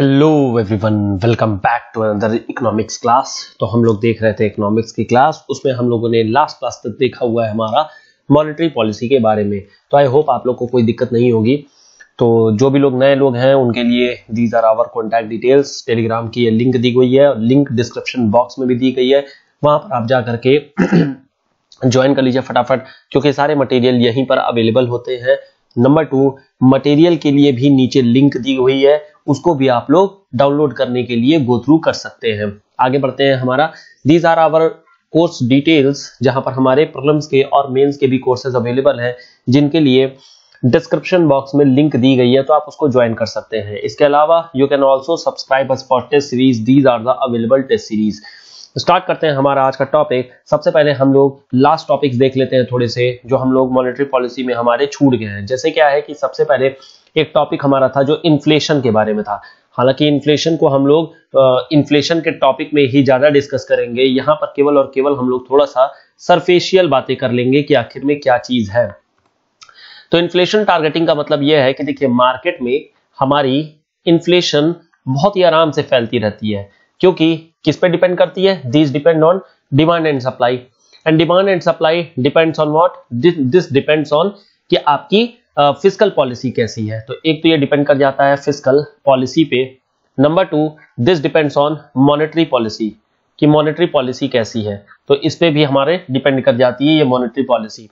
Hello everyone welcome back to another economics class तो हम लोग देख रहे थे इकोनॉमिक्स की क्लास उसमें हम लोगों ने लास्ट क्लास तक देखा हुआ है हमारा मॉनेटरी पॉलिसी के बारे में. तो आई होप आप लोग को कोई दिक्कत नहीं होगी. तो जो भी लोग नए लोग हैं, उनके लिए these are our contact details Telegram की लिंक दी गई है. लिंक डिस्क्रिप्शन बॉक्स में भी दी गई है. वहाँ पर आप जा करके ज्वाइन कर लीजिए फटाफट, क्योंकि सारे मटेरियल यहीं पर अवेलेबल होते हैं. नंबर टू मटेरियल के लिए भी नीचे लिंक दी हुई है. उसको भी आप लोग डाउनलोड करने के लिए गो थ्रू कर सकते हैं। आगे बढ़ते हैं हमारा। These are our course details जहाँ पर हमारे प्रॉब्लम्स के और मेंस के भी कोर्सेज अवेलेबल हैं, जिनके लिए डिस्क्रिप्शन बॉक्स में लिंक दी गई है तो आप उसको ज्वाइन कर सकते हैं। इसके अलावा you can also subscribe for test series these are the available test series start करते हैं हमारा आज का टॉपिक सबसे पहले हम लोग लास्ट टॉपिक्स देख लेते हैं थोड़े से, जो हम लोग मॉनेटरी पॉलिसी में हमारे छूट गए हैं। जैसे क्या है कि सबसे पहले एक टॉपिक हमारा था जो इन्फ्लेशन के बारे में था। हालाँकि इन्फ्लेशन को हम लोग इन्फ्लेशन के टॉपिक में ही ज़्यादा डिस्कस करेंगे। यहाँ पर केवल और केवल हम लोग थोड़ा सा सरफेशियल बातें कर लेंगे कि आखिर में क्या चीज़ है। तो इन्फ्लेशन टारगेटिंग का मतलब यह है कि देखिए मार्केट में हमारी इन्फ्लेशन बहुत ही आराम से फैलती रहती है। क्योंकि किस पे डिपेंड करती है? This depend on demand and supply and demand and supply depends on what this depends on कि आपकी फ़िज़िकल पॉलिसी कैसी है? तो एक तो ये डिपेंड कर जाता है फ़िज़िकल पॉलिसी पे। Number two this depends on monetary policy कि मॉनेटरी पॉलिसी कैसी है। तो इस पे भी हमारे डिपेंड कर जाती है ये मॉनेटरी पॉलिसी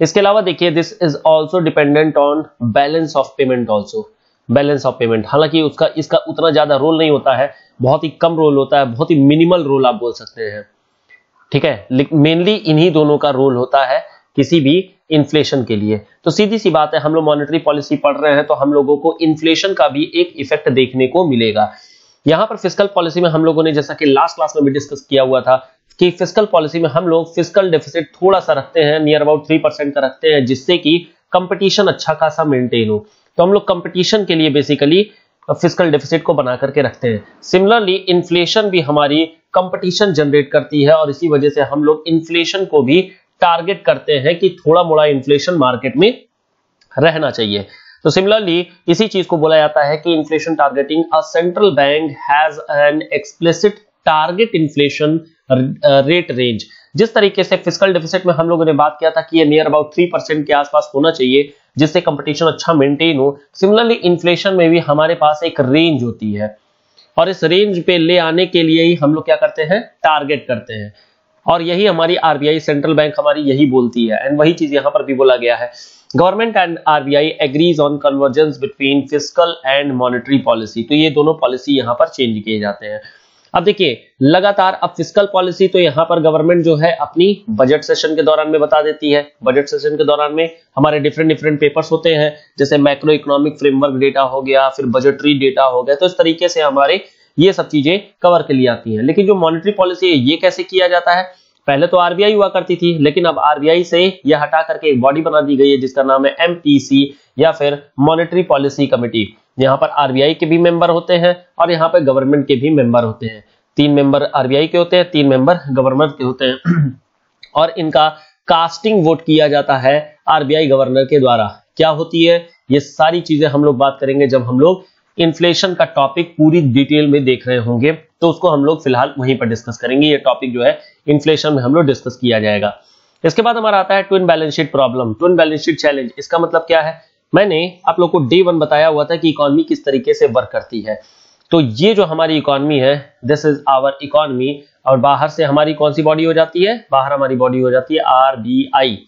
इसके अलावा देखिए this is also dependent on balance of payment also balance of payment हालाँकि उसका, इसका उतना ज़्यादा रोल नहीं होता है, बहुत ही कम रोल होता है, बहुत ही मिनिमल रोल आप बोल सकते हैं। ठीक है? मेनली इन्हीं दोनों का रोल होता है, किसी भी इन्फ्लेशन के लिए। तो सीधी सी बात है, हम लोग मॉनेटरी पॉलिसी पढ़ रहे हैं तो हम लोगों को इन्फ्लेशन का भी एक इफ़ेक्ट देखने को मिलेगा। यहाँ पर फ़िज़िकल पॉलिसी में हम लोगों ने, जैसा कि लास्ट क्लास में भी डिस्कस किया हुआ था, कि फ़िज़िकल पॉलिसी में हम लोग फ़िज़िकल डेफिसिट थोड़ा सा रखते हैं नियर अबाउट थ्री परसेंट का रखते हैं, जिससे कि कंपटीशन अच्छा खासा मेंटेन हो। तो हम लोग कंपटीशन के लिए बेसिकली फ़िज़िकल डेफिसिट को बना करके रखते हैं। सिमिलरली इन्फ्लेशन भी हमारी कंपटीशन जनरेट करती है, और इसी वजह से हम लोग इन्फ्लेशन को भी टारगेट करते हैं कि थोड़ा मोड़ा इन्फ्लेशन मार्केट में रहना चाहिए। तो सिमिलरली इसी चीज़ को बोला जाता है कि inflation targeting a central bank has an explicit target inflation rate range जिस तरीके से फ़िज़िकल डेफिसिट में हम लोगों ने बात किया था कि ये नियर अबाउट थ्री परसेंट के आसपास होना चाहिए, जिससे कंपटीशन अच्छा मेंटेन हो। सिमिलरली इन्फ्लेशन में भी हमारे पास एक रेंज होती है। और इस रेंज पे ले आने के लिए ही हम लोग क्या करते हैं? टारगेट करते हैं। और यही हमारी आरबीआई सेंट्रल बैंक हमारी यही बोलती है। एंड वही चीज़ यहाँ पर भी बोला गया है। Government and RBI agrees on convergence between physical and monetary policy तो ये दोनों पॉलिसी यहाँ पर चेंज किए जाते हैं। अब देखिए, लगातार अब फ़िज़िकल पॉलिसी तो यहाँ पर गवर्नमेंट जो है अपनी बजट सेशन के दौरान में बता देती है। बजट सेशन के दौरान में हमारे डिफरेंट डिफरेंट पेपर्स होते हैं। जैसे मैक्रो इकोनॉमिक फ्रेमवर्क डेटा हो गया, फिर बजटरी डेटा हो गया। तो इस तरीके से हमारे ये सब चीज़ें कवर के लिए आती हैं। लेकिन जो मॉनिटरी पॉलिसी है, ये कैसे किया जाता है? पहले तो आरबीआई हुआ करती थी, लेकिन अब आरबीआई से यह हटा करके एक बॉडी बना दी गई है, जिसका नाम है एमपीसी या फिर मॉनिटरी पॉलिसी कमेटी यहाँ पर आरबीआई के भी मेंबर होते हैं और यहाँ पर गवर्नमेंट के भी मेंबर होते हैं। तीन मेंबर आरबीआई के होते हैं, तीन मेंबर गवर्नर के होते हैं। और इनका कास्टिंग वोट किया जाता है आरबीआई गवर्नर के द्वारा। क्या होती है? ये सारी चीज़ें हम लोग बात करेंगे जब हम लोग इन्फ्लेशन का टॉपिक पूरी डिटेल में देख रहे होंगे तो उसको हम लोग फ़िलहाल वहीं पर डिस्कस करेंगे। ये टॉपिक जो है इन्फ्लेशन में हम लोग डिस्कस किया जाएगा। इसके बाद हमारा आता है twin balance sheet problem twin balance sheet challenge इसका मतलब क्या है? मैंने आप लोग को डे वन बताया हुआ था कि इकोनॉमी किस तरीके से वर्क करती है। तो ये जो हमारी इकोनॉमी है दिस इज़ आवर इकोनॉमी और बाहर से हमारी कौन सी बॉडी हो जाती है? बाहर हमारी बॉडी हो जाती है आर बी आई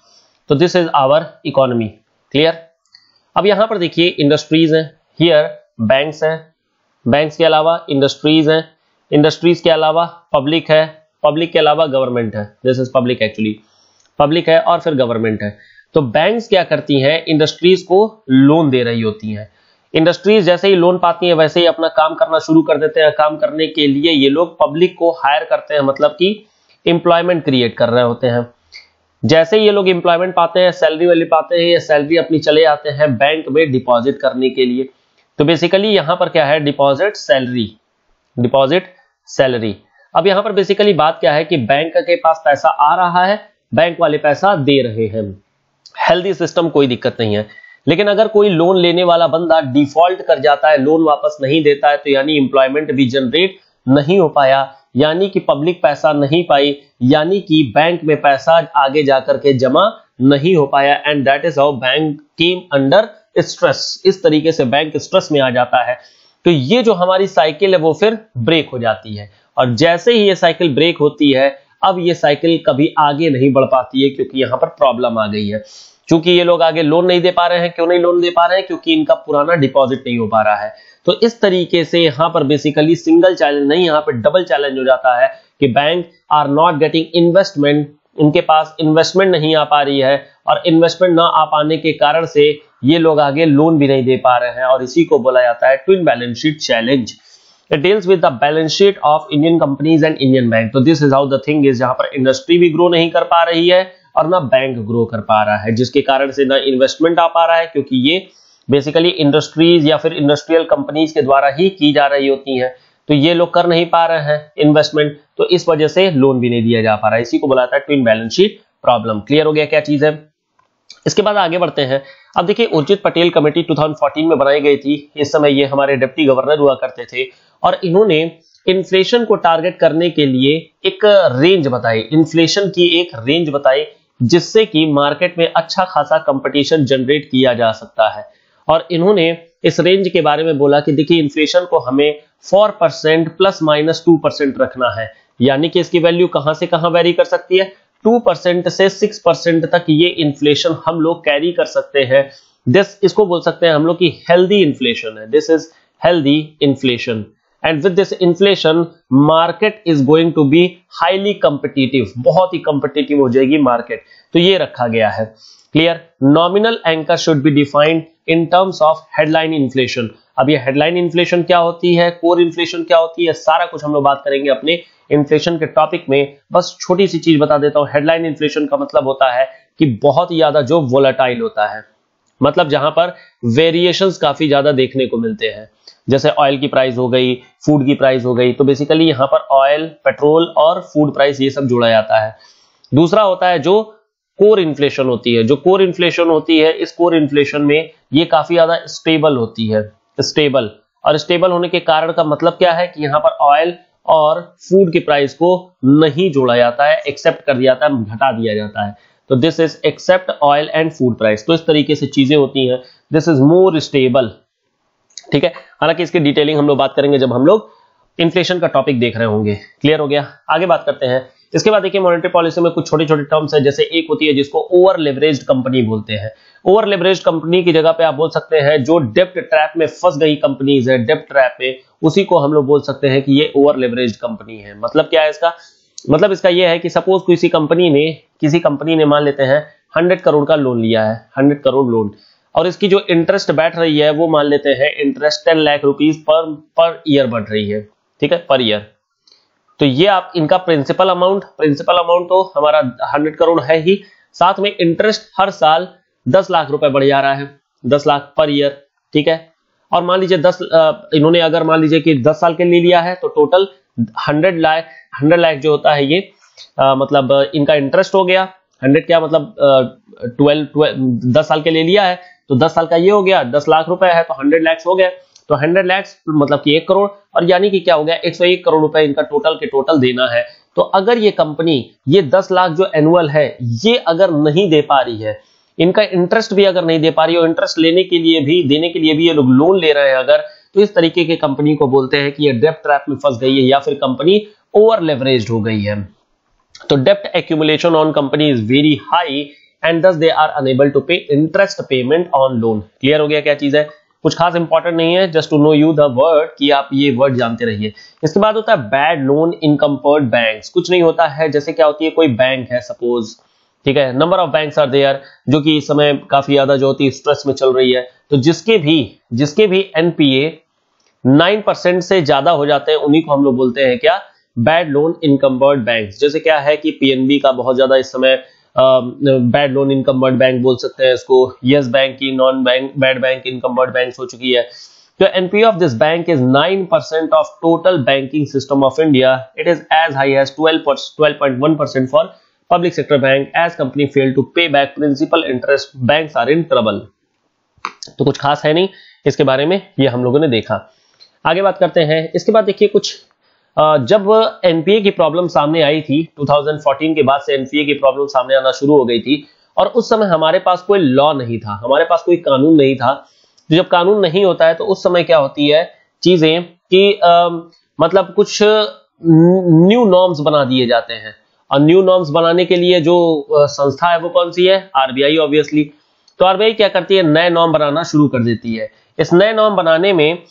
तो this is our economy clear अब यहाँ पर देखिए इंडस्ट्रीज़ हैं। हियर बैंक्स हैं। बैंक्स के अलावा इंडस्ट्रीज़ हैं। इंडस्ट्रीज़ के अलावा पब्लिक है। पब्लिक के अलावा गवर्नमेंट है। This is public actually public है और फिर गवर्नमेंट है। तो बैंक्स क्या करती हैं? इंडस्ट्रीज़ को लोन दे रही होती हैं। इंडस्ट्रीज़ जैसे ही लोन पाती हैं, वैसे ही अपना काम करना शुरू कर देते हैं। काम करने के लिए ये लोग पब्लिक को हायर करते हैं। मतलब कि इंप्लॉयमेंट क्रिएट कर रहे होते हैं। जैसे ही ये लोग इंप्लॉयमेंट पाते हैं सैलरी वाली पाते हैं, ये सैलरी अपनी चले आते हैं बैंक में डिपॉजिट करने के लिए। तो बेसिकली यहाँ पर क्या है? डिपॉजिट सैलरी डिपॉजिट सैलरी अब यहाँ पर बेसिकली बात क्या है कि बैंक के पास पैसा आ रहा है बैंक वाले पैसा दे रहे हैं। हेल्दी सिस्टम कोई दिक्कत नहीं है। लेकिन अगर कोई लोन लेने वाला बंदा डिफ़ॉल्ट कर जाता है लोन वापस नहीं देता है तो यानी इंप्लॉयमेंट भी जनरेट नहीं हो पाया, यानी कि पब्लिक पैसा नहीं पाई, यानी कि बैंक में पैसा आगे जाकर के जमा नहीं हो पाया and that is how bank came under stress इस तरीके से बैंक स्ट्रेस में आ जाता है। तो ये जो हमारी साइकिल है, वो फिर ब्रेक हो जाती है। और जैसे ही ये साइकिल ब्रेक होती है, अब ये साइकिल कभी आगे नहीं बढ़ पाती है, क्योंकि यहाँ पर प्रॉब्लम आ गई है। क्योंकि ये लोग आगे लोन नहीं दे पा रहे हैं, क्यों नहीं लोन दे पा रहे हैं? क्योंकि इनका पुराना डिपॉजिट नहीं हो पा रहा है। तो इस तरीके से यहाँ पर बेसिकली सिंगल चैलेंज नहीं, यहाँ पर डबल चैलेंज हो जाता है कि bank are not getting investment इनके पास इन्वेस्टमेंट नहीं आ पा रही है और इन्वेस्टमेंट ना आ पाने के कारण से ये लोग आगे लोन भी नहीं दे पा रहे हैं और इसी को बोला जाता है twin balance sheet challenge it deals with the balance sheet of Indian companies and Indian bank तो this is how the thing is जहाँ पर इंडस्ट्री भी ग्रो नहीं कर पा रही है और ना बैंक ग्रो कर पा रहा है, जिसके कारण से ना इन्वेस्टमेंट आ पा रहा है, क्योंकि ये बेसिकली इंडस्ट्रीज़ या फिर इंडस्ट्रियल कंपनीज़ के द्वारा ही की जा रही होती हैं। तो ये लोग कर नहीं पा रहे हैं इन्वेस्टमेंट तो इस वजह से लोन भी नहीं दिया जा पा रहा है। इसी को बुलाता है twin balance sheet problem clear हो गया क्या चीज़? है इसके बाद आगे बढ़ते हैं। अब देखिए उर्जित पटेल कमेटी 2014 में बनाई गई थी। इस समय ये हमारे डिप्टी गवर्नर हुआ करते थे। और इन्होंने इन्फ्लेशन को टारगेट करने के लिए एक रेंज बताई। इन्फ्लेशन की एक रेंज बताई, जिससे कि मार्केट में अच्छा खासा कंपटीशन जनरेट किया जा सकता है। और इन्होंने इस रेंज के बारे में बोला कि देखिए इन्फ्लेशन को हमें four percent plus minus two percent रखना है। यानी कि इसकी वैल्यू कहाँ से कहाँ वेरी कर सकती है? टू परसेंट से सिक्स परसेंट तक ये इन्फ्लेशन हम लोग कैरी कर सकते हैं। दिस इसको बोल सकते हैं हम लोग की हेल्दी इन्फ्लेशन है। This is healthy inflation and with this inflation market is going to be highly competitive बहुत ही कंपिटिटिव हो जाएगी मार्केट तो ये रखा गया है। Clear nominal anchor should be defined in terms of headline inflation अब ये हेडलाइन इन्फ्लेशन क्या होती है? कोर इन्फ्लेशन क्या होती है? सारा कुछ हम लोग बात करेंगे अपने इन्फ्लेशन के टॉपिक में। बस छोटी सी चीज़ बता देता हूँ। हेडलाइन इन्फ्लेशन का मतलब होता है कि बहुत ज़्यादा जो वोलाटाइल होता है। मतलब जहाँ पर वेरिएशंस काफ़ी ज़्यादा देखने को मिलते हैं। जैसे ऑयल की प्राइस हो गई फ़ूड की प्राइस हो गई तो बेसिकली यहाँ पर ऑयल पेट्रोल और फ़ूड प्राइस ये सब जोड़ा जाता है। दूसरा होता है जो कोर इन्फ्लेशन होती है। जो कोर इन्फ्लेशन होती है, इस कोर इन्फ्लेशन में ये काफ़ी ज़्यादा स्टेबल होती है। स्टेबल। और स्टेबल होने के कारण का मतलब क्या है कि यहाँ पर ऑयल और फ़ूड की प्राइस को नहीं जोड़ा जाता है, एक्सेप्ट कर दिया जाता है, घटा दिया जाता है। तो this is except oil and food price तो इस तरीके से चीज़ें होती हैं। दिस इज़ मोर स्टेबल ठीक है? हालाँकि इसकी डिटेलिंग हम लोग बात करेंगे जब हम लोग इन्फ्लेशन का टॉपिक देख रहे होंगे। क्लियर हो गया? आगे बात करते हैं। इसके बाद देखिए मॉनेटरी पॉलिसी में कुछ छोटे छोटे टर्म्स है, जैसे एक होती है जिसको ओवर लेवरेज कंपनी बोलते हैं। ओवर लेवरेज कंपनी की जगह पे आप बोल सकते हैं जो डेप्ट ट्रैप में फंस गई कंपनीज़ है डेप्ट ट्रैप में, उसी को हम लोग बोल सकते हैं कि ये ओवर लेवरेज कंपनी है। मतलब क्या है इसका? मतलब इसका यह है कि सपोज़ किसी कंपनी ने, किसी कंपनी ने मान लेते हैं हंड्रेड करोड़ का लोन लिया है हंड्रेड करोड़ लोन और इसकी जो इंटरेस्ट बैठ रही है, वो मान लेते हैं इंटरेस्ट टेन लाख रुपीज़ पर पर ईयर बढ़ रही है। ठीक है? पर ईयर तो ये आप इनका प्रिंसिपल अमाउंट प्रिंसिपल अमाउंट तो हमारा हंड्रेड करोड़ है ही। साथ में इंटरेस्ट हर साल दस लाख रुपए बढ़ जा रहा है दस लाख पर ईयर ठीक है? और मान लीजिए दस इन्होंने अगर मान लीजिए कि दस साल के लिए लिया है तो total hundred lakh hundred lakh जो होता है ये आ, मतलब इनका इंटरेस्ट हो गया। हंड्रेड क्या मतलब ट्वेल्व दस साल के लिए लिया है तो दस साल का ये हो गया दस लाख रुपए है तो हंड्रेड लैक्स हो गया। तो हंड्रेड लैक्स मतलब कि एक करोड़, और यानी कि क्या हो गया, एक सौ एक करोड़ रुपए इनका टोटल के टोटल देना है। तो अगर ये कंपनी ये दस लाख जो एनुअल है, ये अगर नहीं दे पा रही है, इनका इंटरेस्ट भी अगर नहीं दे पा रही है इंटरेस्ट लेने के लिए भी, देने के लिए भी ये लोग लोन ले रहे हैं अगर तो इस तरीके के कंपनी को बोलते हैं कि ये डेप्ट ट्रैप में फंस गई है, या फिर कंपनी ओवर लेवरेज हो गई है। तो डेप्ट accumulation on company is very high and thus they are unable to pay interest payment on loan clear हो गया क्या चीज़ है? कुछ खास इंपॉर्टेंट नहीं है just to know you the word कि आप ये वर्ड जानते रहिए। इसके बाद होता है bad loan encumbered bank कुछ नहीं होता है, जैसे क्या होती है, कोई बैंक है सपोज़ ठीक है? Number of banks are there जो कि इस समय काफ़ी ज़्यादा जो होती है स्ट्रेस में चल रही है। तो जिसके भी जिसके भी एनपीए नाइन परसेंट से ज़्यादा हो जाते हैं, उन्हीं को हम लोग बोलते हैं क्या? बैड लोन इनकम्बर्ड बैंक जैसे क्या है कि पीएनबी का बहुत ज़्यादा इस समय बैड लोन इनकम्बर्ड बैंक बोल सकते हैं इसको। यस बैंक की non bank bad bank encumbered bank हो चुकी है। तो NP of this bank is 9 percent of total banking system of India it is as high as 12 12.1 percent for public sector bank as company failed to pay back principal interest. Banks are in trouble. तो कुछ खास है नहीं, इसके बारे में ये हम लोगों ने देखा। आगे बात करते हैं। इसके बाद देखिए कुछ जब एनपीए की प्रॉब्लम सामने आई थी 2014 के बाद से एनपीए की प्रॉब्लम सामने आना शुरू हो गई थी और उस समय हमारे पास कोई लॉ नहीं था हमारे पास कोई कानून नहीं था। तो जब कानून नहीं होता है तो उस समय क्या होती है चीज़ें कि आ, मतलब कुछ न्यू नॉर्म्स बना दिए जाते हैं। और न्यू नॉर्म्स बनाने के लिए जो संस्था है वो कौन सी है? आरबीआई ऑब्वियसली तो आरबीआई क्या करती है? नए नॉर्म बनाना शुरू कर देती है। इस नए नॉर्म बनाने में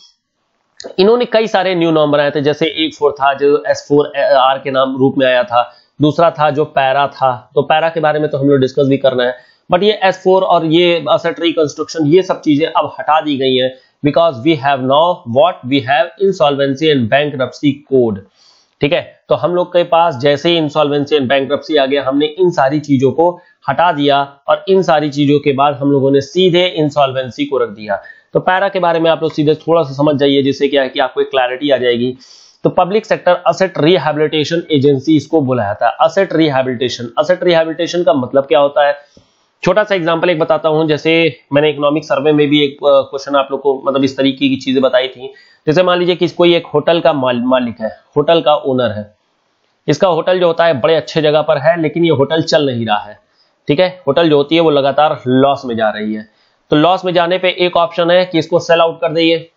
इन्होंने कई सारे न्यू नॉम बनाए थे, जैसे एक फोर था, जो एस फोर आर के नाम रूप में आया था। दूसरा था जो पैरा था। तो पैरा के बारे में तो हम लोग डिस्कस भी करना है। बट ये एस फोर और ये असेट रिकंस्ट्रक्शन ये सब चीज़ें अब हटा दी गई हैं because we have now what we have insolvency and bank code ठीक है? तो हम लोग के पास जैसे ही इंसॉल्वेंसी एंड बैंक आ गया, हमने इन सारी चीज़ों को हटा दिया और इन सारी चीज़ों के बाद हम लोगों ने सीधे इंसॉल्वेंसी को रख दिया। तो पैरा के बारे में आप लोग सीधे थोड़ा सा समझ जाइए जिससे क्या है कि आपको एक क्लैरिटी आ जाएगी। तो public sector asset rehabilitation agency इसको बुलाया था। असेट रिहेबिलिटेशन असेट रिहेबिलिटेशन का मतलब क्या होता है? छोटा सा एग्जांपल एक बताता हूँ जैसे मैंने इकोनॉमिक सर्वे में भी एक क्वेश्चन आप लोग को मतलब इस तरीके की चीज़ें बताई थी। जैसे मान लीजिए कि कोई एक होटल का माल, मालिक है होटल का ओनर है। इसका होटल जो होता है बड़े अच्छे जगह पर है लेकिन ये होटल चल नहीं रहा है। ठीक है? होटल जो होती है वो लगातार लॉस में जा रही है। तो लॉस में जाने पे एक ऑप्शन है कि इसको सेल आउट कर दे ये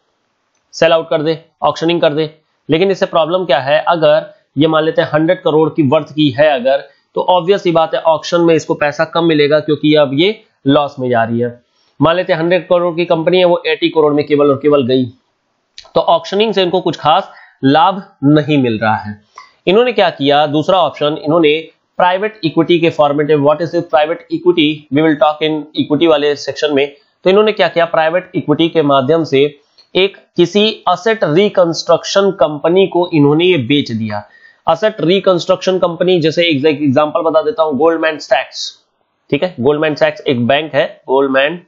सेल आउट कर दे ऑप्शनिंग कर दे। लेकिन इससे प्रॉब्लम क्या है? अगर ये मान लेते हैं हंड्रेड करोड़ की वर्थ की है अगर तो ऑब्वियस ही बात है ऑप्शन में इसको पैसा कम मिलेगा क्योंकि अब ये लॉस में जा रही है। मान लेते हैं हंड्रेड करोड़ की कंपनी है, वो एटी करोड़ में केवल और केवल गई। तो ऑप्शनिंग से इनको कुछ खास लाभ नहीं मिल रहा है। इन्होंने क्या किया? दूसरा ऑप्शन इन्होंने प्राइवेट इक्विटी के फॉर्मेट में what is private equity we will talk in equity वाले सेक्शन में। तो इन्होंने क्या किया? प्राइवेट इक्विटी के माध्यम से एक किसी असेट रिकंस्ट्रक्शन कंपनी को इन्होंने ये बेच दिया। असेट रिकंस्ट्रक्शन कंपनी जैसे एग्जांपल बता देता हूँ गोल्डमैन सैक्स ठीक है? गोल्डमैन सैक्स एक बैंक है। Goldman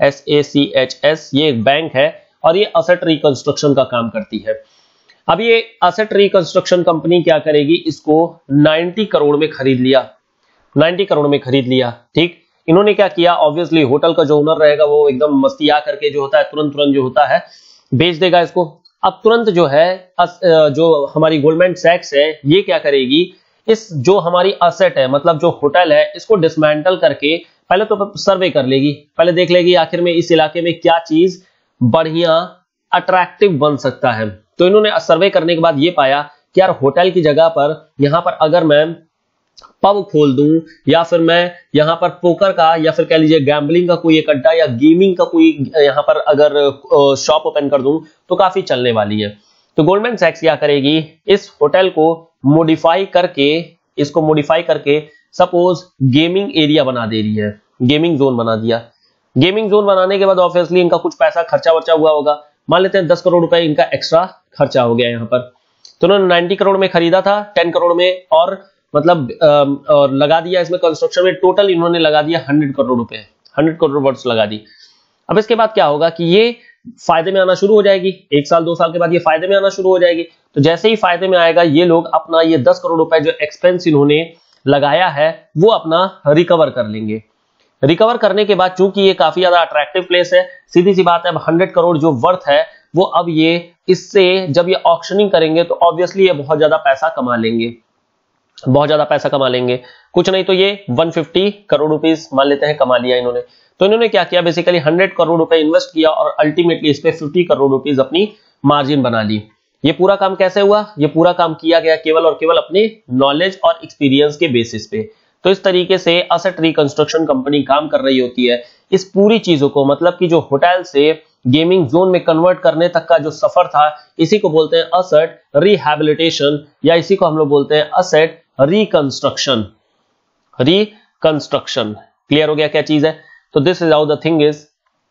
S A C H S ये एक बैंक है। और ये असेट रिकंस्ट्रक्शन का काम करती है। अब ये असेट रिकंस्ट्रक्शन कंपनी क्या करेगी? इसको 90 करोड़ में खरीद लिया। 90 करोड़ में खरीद लिया। ठीक? इन्होंने क्या किया? ऑब्वियसली होटल का जो ओनर रहेगा वो एकदम मस्तिया करके जो होता है तुरंत तुरंत जो होता है बेच देगा इसको। अब तुरंत जो है अस, जो हमारी गोल्डमैन सैक्स है ये क्या करेगी? इस जो हमारी असेट है मतलब जो होटल है इसको डिसमेंटल करके पहले तो सर्वे कर लेगी। पहले देख लेगी आखिर में इस इलाके में क्या चीज़ बढ़िया अट्रैक्टिव बन सकता है। तो इन्होंने सर्वे करने के बाद ये पाया कि यार होटल की जगह पर यहाँ पर अगर मैं पब खोल दूँ या फिर मैं यहाँ पर पोकर का या फिर कह लीजिए गैम्बलिंग का कोई एक अड्डा या गेमिंग का कोई यहाँ पर अगर शॉप ओपन कर दूँ तो काफ़ी चलने वाली है। तो गोल्डमैन सैक्स क्या करेगी? इस होटल को मॉडिफाई करके, इसको मॉडिफाई करके सपोज़ गेमिंग एरिया बना दे रही है। गेमिंग जोन बना दिया। गेमिंग जोन बनाने के बाद ऑब्वियसली इनका कुछ पैसा खर्चा वर्चा हुआ होगा। मान लेते हैं दस करोड़ रुपए इनका एक्स्ट्रा खर्चा हो गया यहाँ पर। तो उन्होंने नाइनटी करोड़ में खरीदा था, टेन करोड़ में और मतलब और लगा दिया इसमें कंस्ट्रक्शन में। टोटल इन्होंने लगा दिया हंड्रेड करोड़ रुपए। हंड्रेड करोड़ वर्ड्स लगा दी। अब इसके बाद क्या होगा कि ये फ़ायदे में आना शुरू हो जाएगी। एक साल, दो साल के बाद ये फ़ायदे में आना शुरू हो जाएगी। तो जैसे ही फ़ायदे में आएगा, ये लोग अपना ये दस करोड़ रुपए जो एक्सपेंस इन्होंने लगाया है, वो अपना रिकवर कर लेंगे। रिकवर करने के बाद चूँकि ये काफ़ी ज़्यादा अट्रैक्टिव प्लेस है, सीधी सी बात है, अब हंड्रेड करोड़ जो वर्थ है, वो अब ये इससे जब ये ऑप्शनिंग करेंगे तो ऑब्वियसली ये बहुत ज़्यादा पैसा कमा लेंगे। बहुत ज़्यादा पैसा कमा लेंगे। कुछ नहीं तो ये 150 करोड़ रुपीस मान लेते हैं कमा लिया इन्होंने। तो इन्होंने क्या किया? बेसिकली 100 करोड़ रुपए इन्वेस्ट किया और अल्टीमेटली इस पे 50 करोड़ रुपीस अपनी मार्जिन बना ली। ये पूरा काम कैसे हुआ? ये पूरा काम किया गया केवल और केवल अपने नॉलेज और एक्सपीरियंस के बेसिस पे। तो इस तरीके से असेट रिकंस्ट्रक्शन कंपनी काम कर रही होती है। इस पूरी चीज़ों को मतलब कि जो होटल से गेमिंग जोन में कन्वर्ट करने तक का जो सफ़र था, इसी को बोलते हैं असेट रिहेबिलिटेशन या इसी को हम लोग बोलते हैं असेट रिकंस्ट्रक्शन रिकंस्ट्रक्शन क्लियर हो गया क्या चीज़ है? तो this is how the thing is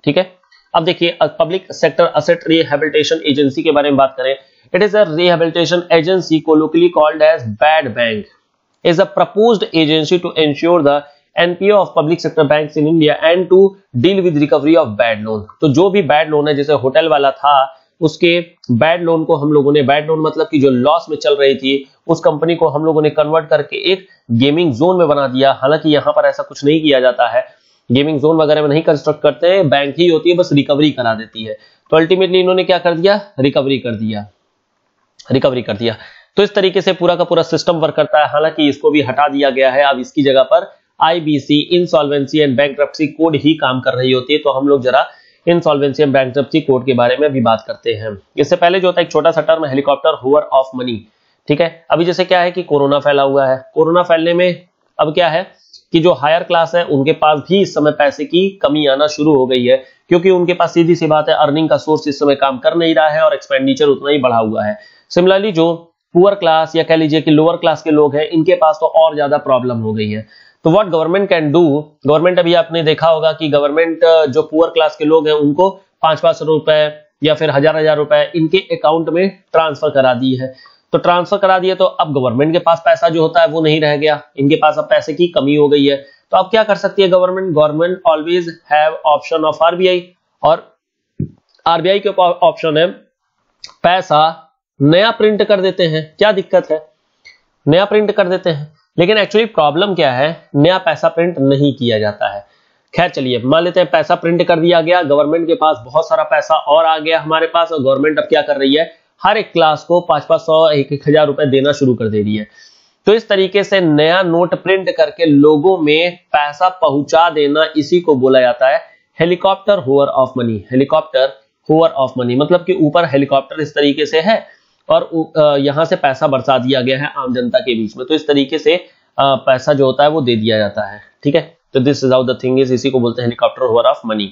ठीक है? अब देखिए public sector asset rehabilitation agency के बारे में बात करें। It is a rehabilitation agency को locally called as bad bank is a proposed agency to ensure the NPO of public sector bank in India and to deal with recovery of bad loan तो जो भी bad loan है, जैसे hotel वाला था, उसके bad loan को हम लोगों ने बैड लोन मतलब कि जो लॉस में चल रही थी, उस कंपनी को हम लोगों ने कन्वर्ट करके एक गेमिंग जोन में बना दिया। हालाँकि यहाँ पर ऐसा कुछ नहीं किया जाता है। गेमिंग जोन वगैरह में नहीं कंस्ट्रक्ट करते हैं बैंक ही होती है, बस रिकवरी करा देती है। तो अल्टीमेटली इन्होंने क्या कर दिया? रिकवरी कर दिया। रिकवरी कर दिया। तो इस तरीके से पूरा का पूरा सिस्टम वर्क करता है। हालाँकि इसको भी हटा दिया गया है। अब इसकी जगह पर IBC insolvency and bank code ही काम कर रही होती है। तो हम लोग जरा इंसॉल्वेंसी एंड बैंक कोड के बारे में भी बात करते हैं। इससे पहले जो होता है, एक छोटा सा term helicopter hover of money ठीक है? अभी जैसे क्या है कि कोरोना फैला हुआ है। कोरोना फैलने में अब क्या है कि जो हायर क्लास है, उनके पास भी इस समय पैसे की कमी आना शुरू हो गई है। क्योंकि उनके पास सीधी सी बात है अर्निंग का सोर्स इस समय काम कर नहीं रहा है और एक्सपेंडिचर उतना ही बढ़ा हुआ है। सिमिलरली जो पुअर क्लास या कह लीजिए कि लोअर क्लास के लोग हैं, इनके पास तो और ज़्यादा प्रॉब्लम हो गई है। तो what government can do government अभी आपने देखा होगा कि गवर्नमेंट जो पुअर क्लास के लोग हैं, उनको पाँच पाँच रुपए या फिर हज़ार हज़ार रुपए इनके अकाउंट में ट्रांसफ़र करा दी है। तो ट्रांसफ़र करा दिया तो अब गवर्नमेंट के पास पैसा जो होता है, वो नहीं रह गया। इनके पास अब पैसे की कमी हो गई है। तो अब क्या कर सकती है government government always have option of RBI और आरबीआई के ऑप्शन है पैसा नया प्रिंट कर देते हैं। क्या दिक्कत है? नया प्रिंट कर देते हैं। लेकिन एक्चुअली प्रॉब्लम क्या है? नया पैसा प्रिंट नहीं किया जाता है। खैर चलिए, मान लेते हैं पैसा प्रिंट कर दिया गया गवर्नमेंट के पास बहुत सारा पैसा और आ गया हमारे पास और गवर्नमेंट अब क्या कर रही है? हर एक क्लास को पाँच पाँच सौ एक एक हज़ार रुपए देना शुरू कर दे रही है। तो इस तरीके से नया नोट प्रिंट करके लोगों में पैसा पहुँचा देना इसी को बोला जाता है। Helicopter hover of money helicopter hover of money मतलब कि ऊपर हेलीकॉप्टर इस तरीके से है। और यहाँ से पैसा बरसा दिया गया है आम जनता के बीच में। तो इस तरीके से पैसा जो होता है वो दे दिया जाता है, ठीक है? तो this is how the thing is इसी को बोलते हैं हेलीकॉप्टर होवर ऑफ़ मनी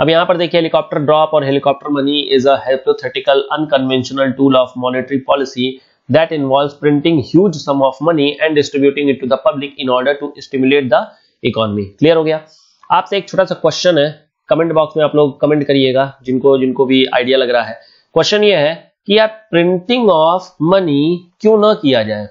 अब यहाँ पर देखिए हेलीकॉप्टर ड्रॉप और helicopter money is a hypothetical unconventional tool of monetary policy that involves printing huge sum of money and distributing it to the public in order to stimulate the economy. Clear हो गया? आपसे एक छोटा सा question है। Comment box में आप लोग कमेंट करिएगा, जिनको जिनको भी आइडिया लग रहा है। क्वेश्चन ये है कि यार प्रिंटिंग ऑफ़ मनी क्यों ना किया जाए?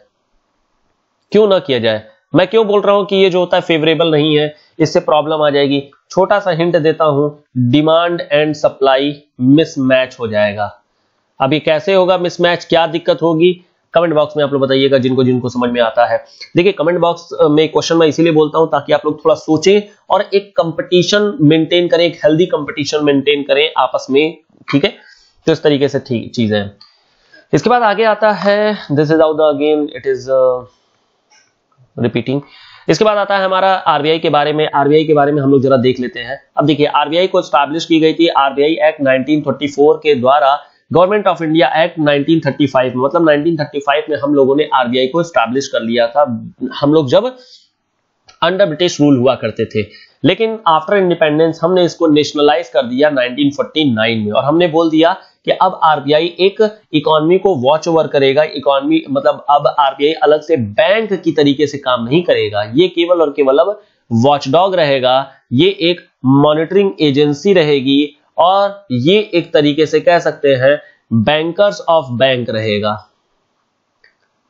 क्यों ना किया जाए? मैं क्यों बोल रहा हूँ कि ये जो होता है फेवरेबल नहीं है, इससे प्रॉब्लम आ जाएगी। छोटा सा हिंट देता हूँ डिमांड एंड सप्लाई मिसमैच हो जाएगा। अब ये कैसे होगा मिसमैच क्या दिक्कत होगी? कमेंट बॉक्स में आप लोग बताइएगा जिनको जिनको समझ में आता है। देखिए कमेंट बॉक्स में क्वेश्चन मैं इसीलिए बोलता हूँ ताकि आप लोग थोड़ा सोचें और एक कंपटीशन मेंटेन करें, एक हेल्दी कंपटीशन मेंटेन करें आपस में, ठीक है? तो इस तरीके से ठीक चीज़ें। इसके बाद आगे आता है this is out the again it is repeating इसके बाद आता है हमारा आरबीआई के बारे में। आरबीआई के बारे में हम लोग जरा देख लेते हैं। अब देखिए आरबीआई को स्टैब्लिश की गई थी आरबीआई एक्ट 1934 के द्वारा। गवर्नमेंट ऑफ़ इंडिया एक्ट 1935 में मतलब 1935 में हम लोगों ने आरबीआई को स्टैब्लिश कर लिया था। हम लोग जब अंडर ब्रिटिश रूल हुआ करते थे। लेकिन आफ्टर इंडिपेंडेंस हमने इसको नेशनलाइज कर दिया 1949 में और हमने बोल दिया कि अब आरबीआई एक इकोनॉमी को वॉच ओवर करेगा इकोनॉमी मतलब अब आरबीआई अलग से बैंक की तरीके से काम नहीं करेगा। ये केवल और केवल अब वॉचडॉग रहेगा, ये एक मॉनिटरिंग एजेंसी रहेगी और ये एक तरीके से कह सकते हैं बैंकर्स ऑफ़ बैंक रहेगा।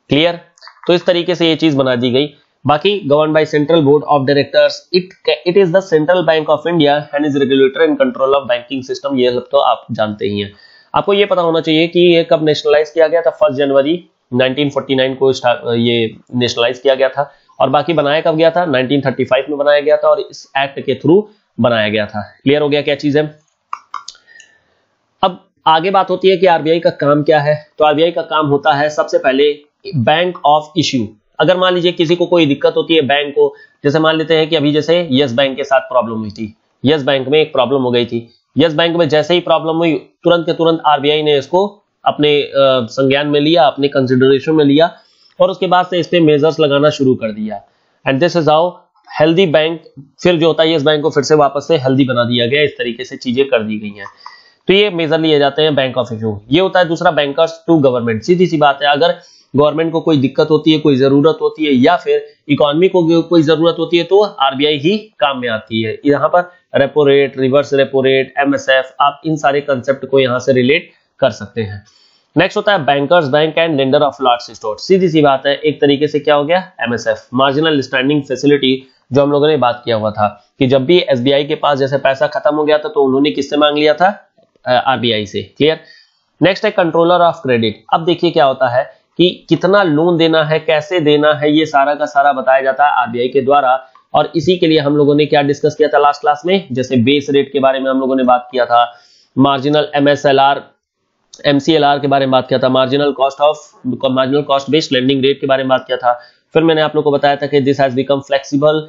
क्लियर तो इस तरीके से ये चीज़ बना दी गई। बाकी govern by central board of directors it it is the central bank of India and is regulator and control of banking system ये सब तो आप जानते ही हैं। आपको ये पता होना चाहिए कि ये कब नेशनलाइज किया गया था? फ़र्स्ट जनवरी 1949 को ये नेशनलाइज किया गया था। और बाकी बनाया कब गया था? 1935 में बनाया गया था और इस एक्ट के थ्रू बनाया गया था। क्लियर हो गया क्या चीज़? है अब आगे बात होती है कि आरबीआई का काम क्या है। तो आरबीआई का काम होता है सबसे पहले बैंक ऑफ़ इश्यू अगर मान लीजिए किसी को कोई दिक्कत होती है बैंक को, जैसे मान लेते हैं कि अभी जैसे यस बैंक के साथ प्रॉब्लम हुई थी। यस बैंक में एक प्रॉब्लम हो गई थी। यस बैंक में जैसे ही प्रॉब्लम हुई, तुरंत के तुरंत आरबीआई ने इसको अपने संज्ञान में लिया, अपने कंसिडरेशन में लिया और उसके बाद से इस पे मेजर्स लगाना शुरू कर दिया। And this is how healthy bank फिर जो होता है, यस बैंक को फिर से वापस से हेल्दी बना दिया गया। इस तरीके से चीज़ें कर दी गई हैं। तो ये मेजर लिए जाते हैं बैंक ऑफ़ इशू ये होता है दूसरा बैंकर्स टू गवर्नमेंट सीधी सी बात है, अगर गवर्नमेंट को कोई दिक्कत होती है, कोई ज़रूरत होती है या फिर इकोनॉमी को कोई ज़रूरत होती है तो आरबीआई ही काम में आती है। यहाँ पर repo rate reverse repo rate MSF आप इन सारे कंसेप्ट को यहाँ से रिलेट कर सकते हैं। नेक्स्ट होता है bankers bank and lender of large store सीधी सी बात है, एक तरीके से क्या हो गया? एमएसएफ मार्जिनल स्टैंडिंग फैसिलिटी जो हम लोगों ने बात किया हुआ था कि जब भी एसबीआई के पास जैसे पैसा खत्म हो गया था तो उन्होंने किससे मांग लिया था? आरबीआई से। क्लियर नेक्स्ट है कंट्रोलर ऑफ़ क्रेडिट अब देखिए क्या होता है कि कितना लोन देना है, कैसे देना है, ये सारा का सारा बताया जाता है आरबीआई के द्वारा। और इसी के लिए हम लोगों ने क्या डिस्कस किया था लास्ट क्लास में? जैसे बेस रेट के बारे में हम लोगों ने बात किया था मार्जिनल एमएसएलआर एमसीएलआर के बारे में बात किया था marginal cost of marginal cost based lending rate के बारे में बात किया था। फिर मैंने आप लोग को बताया था कि this has become flexible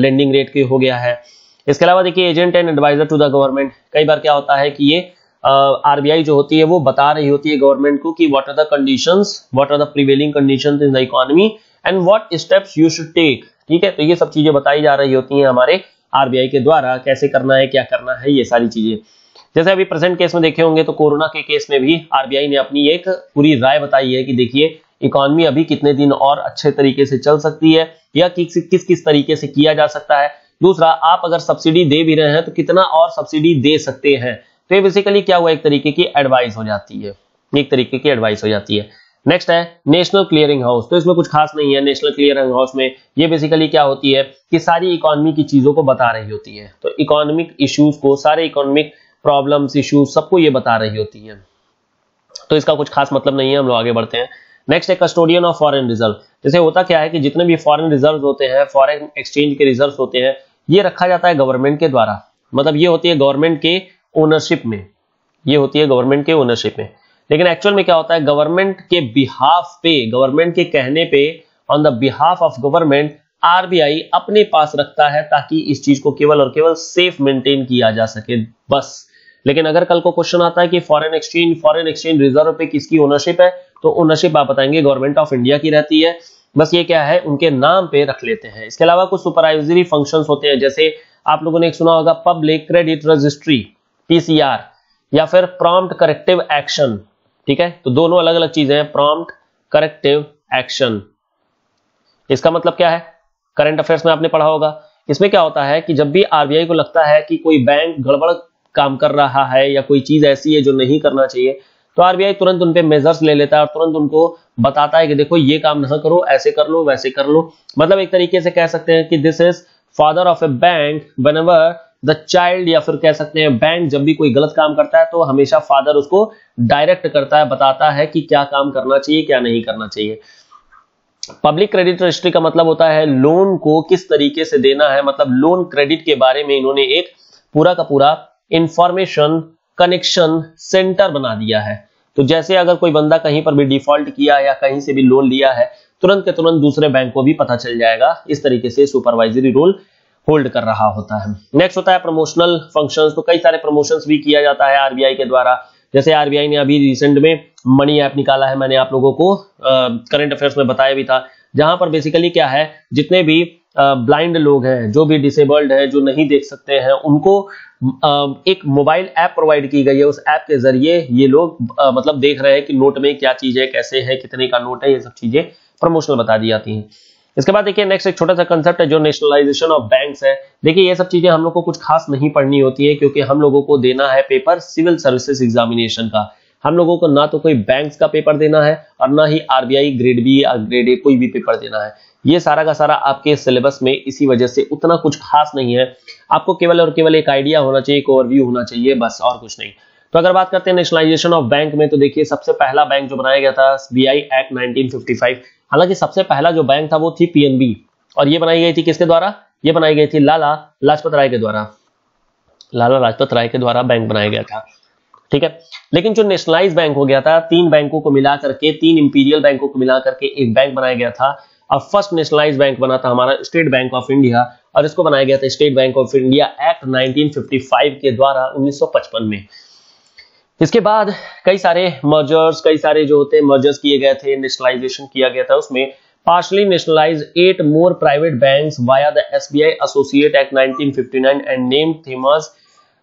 lending rate के हो गया है। इसके अलावा देखिए agent and advisor to the government कई बार क्या होता है कि ये आरबीआई uh, जो होती है वो बता रही होती है गवर्नमेंट को कि what are the conditions what are the prevailing conditions in the economy and what steps you should take ठीक है? तो ये सब चीज़ें बताई जा रही होती हैं हमारे आरबीआई के द्वारा, कैसे करना है, क्या करना है, ये सारी चीज़ें। जैसे अभी प्रेजेंट केस में देखे होंगे तो कोरोना के केस में भी आरबीआई ने अपनी एक पूरी राय बताई है कि देखिए इकोनॉमी अभी कितने दिन और अच्छे तरीके से चल सकती है, या किस किस किस तरीके से किया जा सकता है। दूसरा, आप अगर सब्सिडी दे भी रहे हैं तो कितना और सब्सिडी दे सकते हैं। तो ये बेसिकली क्या हुआ? एक तरीके की एडवाइस हो जाती है। एक तरीके की एडवाइस हो जाती है। नेक्स्ट है नेशनल क्लियरिंग हाउस तो इसमें कुछ खास नहीं है नेशनल क्लियरिंग हाउस में ये बेसिकली क्या होती है कि सारी इकोनॉमी की चीज़ों को बता रही होती है। तो इकोनॉमिक इश्यूज़ को, सारे इकोनॉमिक प्रॉब्लम्स इश्यूज़ सबको ये बता रही होती है। तो इसका कुछ खास मतलब नहीं है, हम लोग आगे बढ़ते हैं। नेक्स्ट है कस्टोडियन ऑफ़ फॉरेन रिज़र्व जैसे होता क्या है कि जितने भी फॉरेन रिज़र्व होते हैं फॉरेन एक्सचेंज के रिज़र्व होते हैं, ये रखा जाता है गवर्नमेंट के द्वारा। मतलब ये होती है गवर्नमेंट के ओनरशिप में। ये होती है गवर्नमेंट के ओनरशिप में। लेकिन एक्चुअल में क्या होता है? गवर्नमेंट के बिहाफ पे गवर्नमेंट के कहने पे on the behalf of government RBI अपने पास रखता है ताकि इस चीज़ को केवल और केवल सेफ़ मेंटेन किया जा सके। बस। लेकिन अगर कल को क्वेश्चन आता है कि foreign exchange foreign exchange reserve पे किसकी ओनरशिप है तो ओनरशिप आप बताएँगे गवर्नमेंट ऑफ़ इंडिया की रहती है। बस ये क्या है? उनके नाम पे रख लेते हैं। इसके अलावा कुछ सुपरवाइजरी फ़ंक्शन होते हैं, जैसे आप लोगों ने एक सुना होगा पब्लिक क्रेडिट रजिस्ट्री पीसीआर या फिर प्रॉम्प्ट करेक्टिव एक्शन ठीक है? तो दोनों अलग अलग चीज़ें हैं प्रॉम्प्ट करेक्टिव एक्शन इसका मतलब क्या है? करंट अफेयर्स में आपने पढ़ा होगा। इसमें क्या होता है कि जब भी आरबीआई को लगता है कि कोई बैंक गड़बड़ काम कर रहा है या कोई चीज़ ऐसी है जो नहीं करना चाहिए तो आरबीआई तुरंत उनपे मेजर्स ले लेता है और तुरंत उनको बताता है कि देखो, ये काम ना करो, ऐसे कर लो, वैसे कर लो। मतलब एक तरीके से कह सकते हैं कि this is father of a bank when the child या फिर कह सकते हैं बैंक जब भी कोई गलत काम करता है तो हमेशा फादर उसको डायरेक्ट करता है, बताता है कि क्या काम करना चाहिए, क्या नहीं करना चाहिए। पब्लिक क्रेडिट रजिस्ट्री का मतलब होता है लोन को किस तरीके से देना है मतलब लोन क्रेडिट के बारे में इन्होंने एक पूरा का पूरा इंफॉर्मेशन कनेक्शन सेंटर बना दिया है। तो जैसे अगर कोई बंदा कहीं पर भी डिफ़ॉल्ट किया या कहीं से भी लोन लिया है, तुरंत के तुरंत दूसरे बैंक को भी पता चल जाएगा। इस तरीके से सुपरवाइजरी रोल होल्ड कर रहा होता है। नेक्स्ट होता है प्रमोशनल फ़ंक्शंस तो कई सारे प्रमोशंस भी किया जाता है आरबीआई के द्वारा। जैसे आरबीआई ने अभी रिसेंट में मनी ऐप निकाला है, मैंने आप लोगों को करंट अफेयर्स में बताया भी था, जहाँ पर बेसिकली क्या है, जितने भी ब्लाइंड लोग हैं, जो भी डिसेबल्ड है, जो नहीं देख सकते हैं, उनको एक मोबाइल ऐप प्रोवाइड की गई है, उस ऐप के ज़रिए ये लोग मतलब देख रहे हैं कि नोट में क्या चीज़ है कैसे है, कितने का नोट है, ये सब चीज़ें प्रमोशनल बता दी जाती हैं। इसके बाद देखिए नेक्स्ट एक छोटा सा कंसेप्ट है जो नेशनलाइजेशन ऑफ़ बैंक्स है। देखिए, ये सब चीज़ें हम लोग को कुछ खास नहीं पढ़नी होती है, क्योंकि हम लोगों को देना है पेपर सिविल सर्विसेज़ एग्जामिनेशन का। हम लोगों को ना तो कोई बैंक्स का पेपर देना है और ना ही आरबीआई ग्रेड बी या ग्रेड ए कोई भी पेपर देना है। ये सारा का सारा आपके सिलेबस में इसी वजह से उतना कुछ खास नहीं है। आपको केवल और केवल एक आइडिया होना चाहिए, एक ओवरव्यू होना चाहिए, बस और कुछ नहीं। तो अगर बात करते हैं नेशनलाइजेशन ऑफ़ बैंक में तो देखिए, सबसे पहला बैंक जो बनाया गया था बीआई एक्ट 1955 हालाँकि सबसे पहला जो बैंक था वो थी पीएनबी और ये बनाई गई थी किसके द्वारा? ये बनाई गई थी लाला लाजपत राय के द्वारा। लाला लाजपत राय के द्वारा बैंक बनाया गया था। ठीक है? लेकिन जो नेशनलाइज बैंक हो गया था, तीन बैंकों को मिला करके, तीन इंपीरियल बैंकों को मिला करके एक बैंक बनाया गया था। अब फ़र्स्ट नेशनलाइज बैंक बना था हमारा स्टेट बैंक ऑफ़ इंडिया और इसको बनाया गया था State Bank of India Act 1955 के द्वारा 1955 में। इसके बाद कई सारे मर्जर्स कई सारे जो होते हैं मर्जर्स किए गए थे नेशनलाइजेशन किया गया था उसमें। Partially nationalise at more private banks via the SBI associate act 1959 and name them as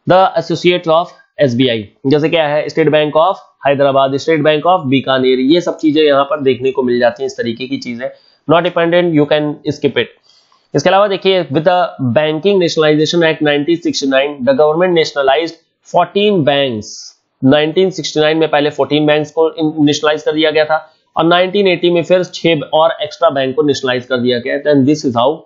the associate of SBI जैसे क्या है State Bank of Hyderabad State Bank of Bikaner ये सब चीज़ें यहाँ पर देखने को मिल जाती हैं, इस तरीके की चीज़ें। Not dependent you can skip it इसके अलावा देखिए with the banking nationalisation act 1969 the government nationalised 14 banks 1969 में पहले 14 बैंक्स को नेशनलाइज कर दिया गया था और 1980 में फिर छह और एक्स्ट्रा बैंक को नेशनलाइज कर दिया गया and this is how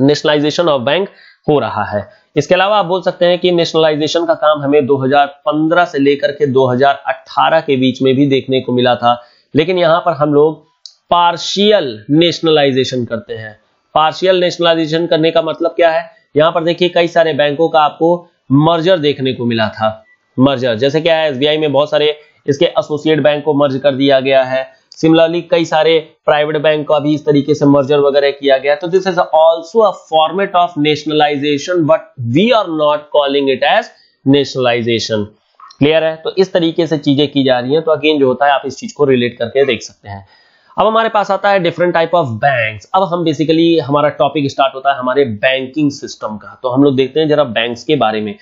nationalisation of bank हो रहा है। इसके अलावा आप बोल सकते हैं कि नेशनलाइजेशन का काम हमें 2015 से लेकर के 2018 के बीच में भी देखने को मिला था। लेकिन यहाँ पर हम लोग पार्शियल नेशनलाइजेशन करते हैं। पार्शियल नेशनलाइजेशन करने का मतलब क्या है? यहाँ पर देखिए कई सारे बैंकों का आपको मर्जर देखने को मिला था। मर्जर जैसे क्या है एसबीआई में बहुत सारे इसके एसोसिएट बैंक को मर्ज कर दिया गया है। सिमिलरली कई सारे प्राइवेट बैंक का भी इस तरीके से मर्जर वगैरह किया गया तो this is also a format of nationalisation but we are not calling it as nationalisation clear है? तो इस तरीके से चीज़ें की जा रही हैं। तो अगेन जो होता है, आप इस चीज़ को रिलेट करके देख सकते हैं। अब हमारे पास आता है डिफरेंट टाइप ऑफ़ बैंक्स अब हम बेसिकली हमारा टॉपिक स्टार्ट होता है हमारे बैंकिंग सिस्टम का। तो हम लोग देखते हैं जरा बैंक्स के बारे में।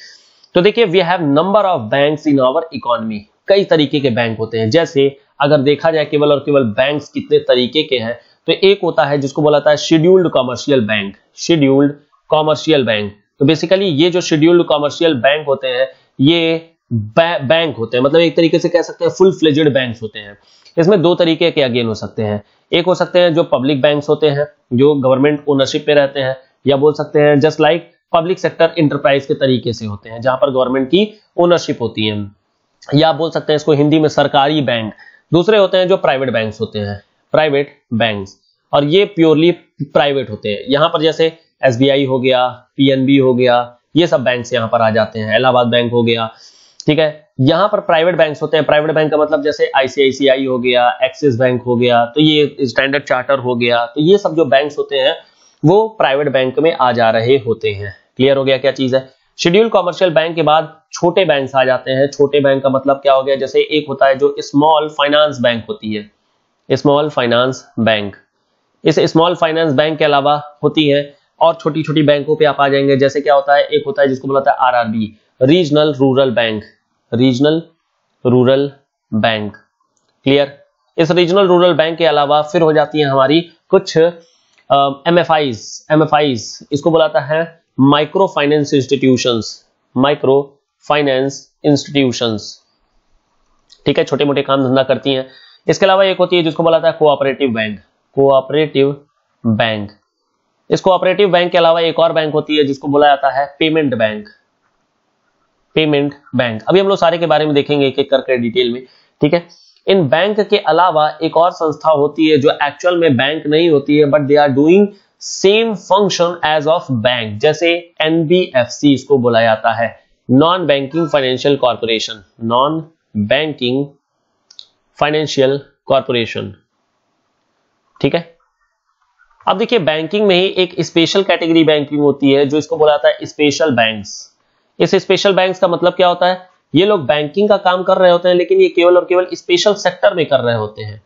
तो देखिए we have number of banks in our economy कई तरीके के बैंक होते हैं। जैसे, अगर देखा जाए केवल और केवल बैंक्स कितने तरीके के हैं तो एक होता है जिसको बोला जाता है scheduled commercial bank scheduled commercial bank तो बेसिकली ये जो शेड्यूल्ड कॉमर्शियल बैंक होते हैं, ये बैंक होते हैं। मतलब एक तरीके से कह सकते हैं फुल फ्लेजेड बैंक होते हैं। इसमें दो तरीके के अगेन हो सकते हैं। एक हो सकते हैं जो पब्लिक बैंक होते हैं, जो गवर्नमेंट ओनरशिप पे रहते हैं, या बोल सकते हैं just like public sector enterprise के तरीके से होते हैं, जहाँ पर गवर्नमेंट की ओनरशिप होती है। या बोल सकते हैं इसको हिंदी में सरकारी बैंक दूसरे होते हैं जो प्राइवेट बैंक्स होते हैं प्राइवेट बैंक्स और ये प्योरली प्राइवेट होते हैं। यहाँ पर जैसे एसबीआई हो गया पीएनबी हो गया, ये सब बैंक यहाँ पर आ जाते हैं। इलाहाबाद बैंक हो गया, ठीक है? यहाँ पर प्राइवेट बैंक्स होते हैं। प्राइवेट बैंक का मतलब जैसे आईसीआईसीआई हो गया एक्सिस बैंक हो गया तो ये स्टैंडर्ड चार्टर हो गया तो ये सब जो बैंक्स होते हैं, वो प्राइवेट बैंक में आ जा रहे होते हैं। क्लियर हो गया क्या चीज़ है? शेड्यूल कॉमर्शियल बैंक के बाद छोटे बैंक आ जाते हैं। छोटे बैंक का मतलब क्या हो गया? जैसे एक होता है जो स्मॉल फाइनेंस बैंक होती है। स्मॉल फाइनेंस बैंक इस स्मॉल फाइनेंस बैंक के अलावा होती है और छोटी छोटी बैंकों पे आप आ जाएँगे। जैसे क्या होता है? एक होता है जिसको बोला है RRB regional rural bank regional rural bank clear इस रीजनल रूरल बैंक के अलावा फिर हो जाती है हमारी कुछ M F Is M F Is इसको बुलाता है micro finance institutions micro finance institutions ठीक है छोटे मोटे काम धंधा करती हैं। इसके अलावा एक होती है जिसको बोला था कोऑपरेटिव बैंक कोऑपरेटिव बैंक इस कोऑपरेटिव बैंक के अलावा एक और बैंक होती है जिसको बोला जाता है पेमेंट बैंक पेमेंट बैंक अभी हम लोग सारे के बारे में देखेंगे एक एक करके डिटेल में। ठीक है? इन बैंक के अलावा एक और संस्था होती है जो एक्चुअल में बैंक नहीं होती है but they are doing same function as of bank जैसे एनबीएफसी इसको बोला जाता है। Non banking financial corporation non banking financial corporation ठीक है? अब देखिए बैंकिंग में ही एक स्पेशल कैटेगरी बैंकिंग होती है, जो इसको बोला जाता है स्पेशल बैंक्स इस स्पेशल बैंक्स का मतलब क्या होता है? ये लोग बैंकिंग का काम कर रहे होते हैं, लेकिन ये केवल और केवल स्पेशल सेक्टर में कर रहे होते हैं।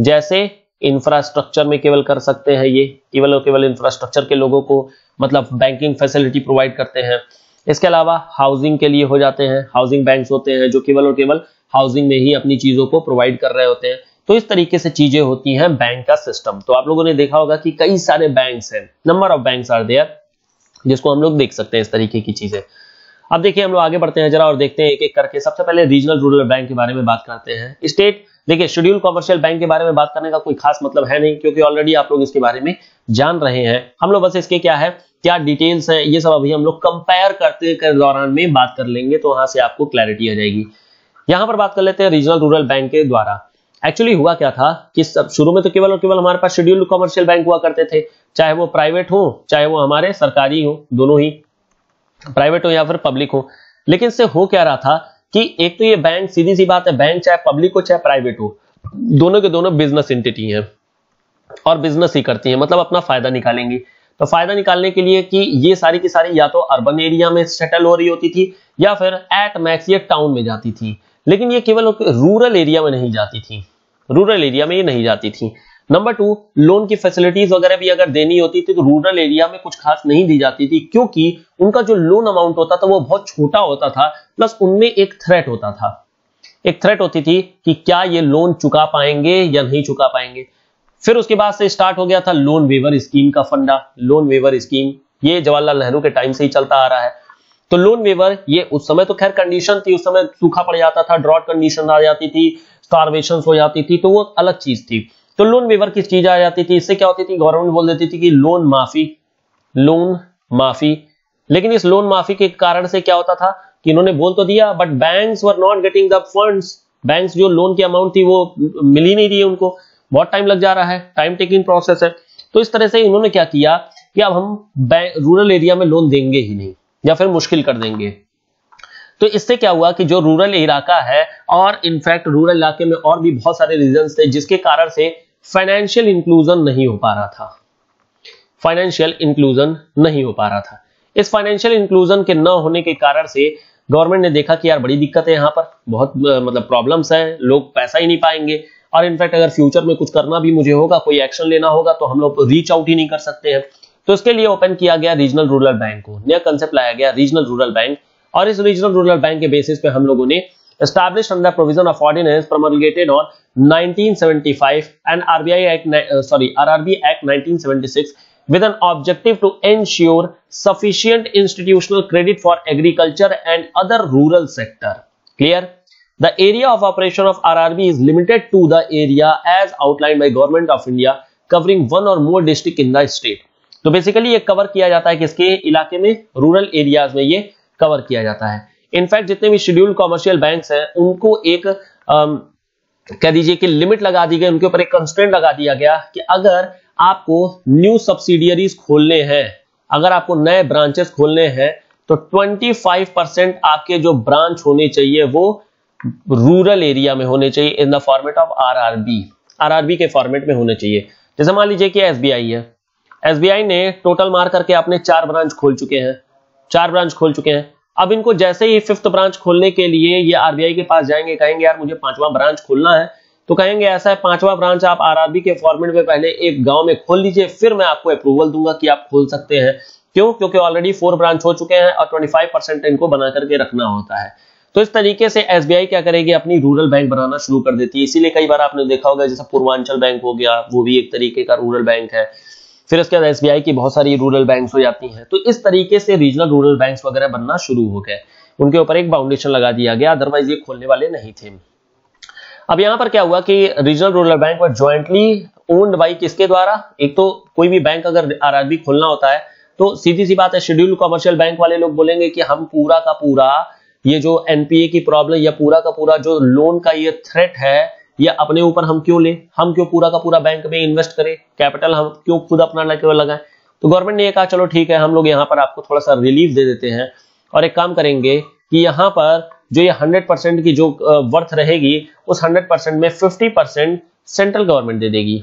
जैसे इंफ्रास्ट्रक्चर में केवल कर सकते हैं ये, केवल और केवल इंफ्रास्ट्रक्चर के लोगों को मतलब बैंकिंग फैसिलिटी प्रोवाइड करते हैं। इसके अलावा हाउसिंग के लिए हो जाते हैं हाउसिंग बैंक्स होते हैं, जो केवल और केवल हाउसिंग में ही अपनी चीज़ों को प्रोवाइड कर रहे होते हैं। तो इस तरीके से चीज़ें होती हैं बैंक का सिस्टम तो आप लोगों ने देखा होगा कि कई सारे बैंक्स हैं। Number of banks are there जिसको हम लोग देख सकते हैं इस तरीके की चीज़ें। अब देखिए, हम लोग आगे बढ़ते हैं जरा और देखते हैं एक एक करके। सबसे पहले रीजनल रूरल बैंक के बारे में बात करते हैं। स्टेट देखिए शेड्यूल कॉमर्शियल बैंक के बारे में बात करने का कोई खास मतलब है नहीं, क्योंकि ऑलरेडी आप लोग इसके बारे में जान रहे हैं। हम लोग बस इसके क्या है, क्या डिटेल्स है, ये सब अभी हम लोग कंपेयर करते दौरान में बात कर लेंगे तो वहाँ से आपको क्लैरिटी आ जाएगी। यहाँ पर बात कर लेते हैं रीजनल रूरल बैंक के द्वारा। एक्चुअली हुआ क्या था कि सब, शुरू में तो केवल और केवल हमारे पास शेड्यूल्ड कॉमर्शियल बैंक हुआ करते थे। चाहे वो प्राइवेट हो, चाहे वो हमारे सरकारी हो, दोनों ही। प्राइवेट हो या फिर पब्लिक हो, लेकिन इससे हो क्या रहा था कि एक तो ये बैंक, सीधी सी बात है, बैंक चाहे पब्लिक हो, चाहे प्राइवेट हो, दोनों के दोनों बिज़नेस एंटिटी है और बिज़नेस ही करती है मतलब अपना फ़ायदा निकालेंगी। तो फ़ायदा निकालने के लिए कि ये सारी की सारी या तो अर्बन एरिया में सेटल हो रही होती थी, या फिर एट मैक्स ये टाउन में जाती थी। लेकिन ये केवल रूरल एरिया में नहीं जाती थी। रूरल एरिया में ये नहीं जाती थी। नंबर टू लोन की फैसिलिटीज़ वगैरह भी अगर देनी होती थी तो रूरल एरिया में कुछ खास नहीं दी जाती थी, क्योंकि उनका जो लोन अमाउंट होता था वो बहुत छोटा होता था प्लस उनमें एक थ्रेट होता था। एक थ्रेट होती थी कि क्या ये लोन चुका पाएँगे या नहीं चुका पाएँगे। फिर उसके बाद से स्टार्ट हो गया था लोन वेवर स्कीम का फंडा लोन वेवर स्कीम ये जवाहरलाल नेहरू के टाइम से ही चलता आ रहा है। तो लोन वेवर ये उस समय तो खैर कंडीशन थी, उस समय सूखा पड़ जाता था ड्रॉट कंडीशन आ जाती थी स्टारवेशन हो जाती थी तो वो अलग चीज़ थी। तो लोन वेवर किस चीज़ आ जाती थी? इससे क्या होती थी? गवर्नमेंट बोल देती थी कि लोन माफ़ी लोन माफ़ी। लेकिन इस लोन माफ़ी के कारण से क्या होता था कि इन्होंने बोल तो दिया but banks were not getting the funds banks जो लोन की अमाउंट थी वो मिल ही नहीं रही उनको। बहुत टाइम लग जा रहा है। टाइम टेकिंग प्रोसेस है। तो इस तरह से इन्होंने क्या किया कि अब हम रूरल एरिया में लोन देंगे ही नहीं, या फिर मुश्किल कर देंगे। तो इससे क्या हुआ कि जो रूरल इलाका है, और इनफैक्ट रूरल इलाके में और भी बहुत सारे रीजन थे, जिसके कारण से फाइनेंशियल इंक्लूजन नहीं हो पा रहा था। फाइनेंशियल इंक्लूजन नहीं हो पा रहा था। इस फाइनेंशियल इंक्लूजन के न होने के कारण से गवर्नमेंट ने देखा कि यार बड़ी दिक्कत है यहाँ पर। बहुत मतलब प्रॉब्लम्स है। लोग पैसा ही नहीं पाएँगे। और इनफैक्ट अगर फ्यूचर में कुछ करना भी मुझे होगा, कोई एक्शन लेना होगा तो हम लोग रीच आउट ही नहीं कर सकते हैं। तो इसके लिए ओपन किया गया रीजनल रूरल बैंक को। नया कंसेप्ट लाया गया रीजनल रूरल बैंक और इस रीजनल रूरल बैंक के बेसिस पे हम लोगों ने established under provision of ordinance promulgated on 1975 and RBI Act uh, sorry RRB Act 1976 with an objective to ensure sufficient institutional credit for agriculture and other rural sector clear the area of operation of RRB is limited to the area as outlined by government of India covering one or more district in the state तो basically ये cover किया जाता है किसके इलाके में rural areas में ये कवर किया जाता है इनफैक्ट जितने भी शेड्यूल्ड कॉमर्शियल बैंक्स हैं, उनको एक कह दीजिए कि लिमिट लगा दी गई, उनके ऊपर एक कंस्टेंट लगा दिया गया कि अगर आपको न्यू सब्सिडियरीज खोलने हैं, अगर आपको नए ब्रांचेस खोलने हैं तो 25 परसेंट आपके जो ब्रांच होने चाहिए, वो रूरल एरिया में होने चाहिए in the format of RRB RRB के फॉर्मेट में होने चाहिए। जैसे मान लीजिए कि एसबीआई है। एसबीआई ने टोटल मार करके अपने चार ब्रांच खोल चुके हैं। चार ब्रांच खोल चुके हैं। अब इनको जैसे ही फिफ्थ ब्रांच खोलने के लिए ये आरबीआई के पास जाएँगे, कहेंगे, यार, मुझे पांचवा ब्रांच खोलना है। तो कहेंगे, ऐसा है, पांचवा ब्रांच आप आरआरबी के फॉर्मेट में पहले एक गाँव में खोल लीजिए, फिर मैं आपको अप्रूवल दूँगा कि आप खोल सकते हैं। क्यों? क्योंकि ऑलरेडी फोर ब्रांच हो चुके हैं और 25 परसेंट इनको बना करके रखना होता है। तो इस तरीके से एसबीआई क्या करेगी? अपनी रूरल बैंक बनाना शुरू कर देती है। इसीलिए कई बार आपने देखा होगा, जैसे पूर्वांचल बैंक हो गया, वो भी एक तरीके का रूरल बैंक है। फिर उसके बाद एसबीआई की बहुत सारी रूरल बैंक्स हो जाती हैं। तो इस तरीके से रीजनल रूरल बैंक्स वगैरह बनना शुरू हो गए। उनके ऊपर एक बाउंडेशन लगा दिया गया अदरवाइज़ ये खोलने वाले नहीं थे। अब यहाँ पर क्या हुआ कि रीजनल रूरल बैंक पर ज्वाइंटली ओन्ड बाई किसके द्वारा? एक तो कोई भी बैंक अगर आरआरबी खोलना होता है तो सीधी सी बात है शेड्यूल कॉमर्शियल बैंक वाले लोग बोलेंगे कि हम पूरा का पूरा ये जो एनपीए की प्रॉब्लम या पूरा का पूरा जो लोन का ये थ्रेट है ये अपने ऊपर हम क्यों ले? हम क्यों पूरा का पूरा बैंक में इन्वेस्ट करें? कैपिटल हम क्यों खुद अपना लेके लगाएँ? तो गवर्नमेंट ने ये कहा, चलो ठीक है, हम लोग यहाँ पर आपको थोड़ा सा रिलीफ दे देते हैं और एक काम करेंगे कि यहाँ पर जो ये हंड्रेड परसेंट की जो वर्थ रहेगी, उस हंड्रेड परसेंट में फिफ्टी परसेंट सेंट्रल गवर्नमेंट दे देगी।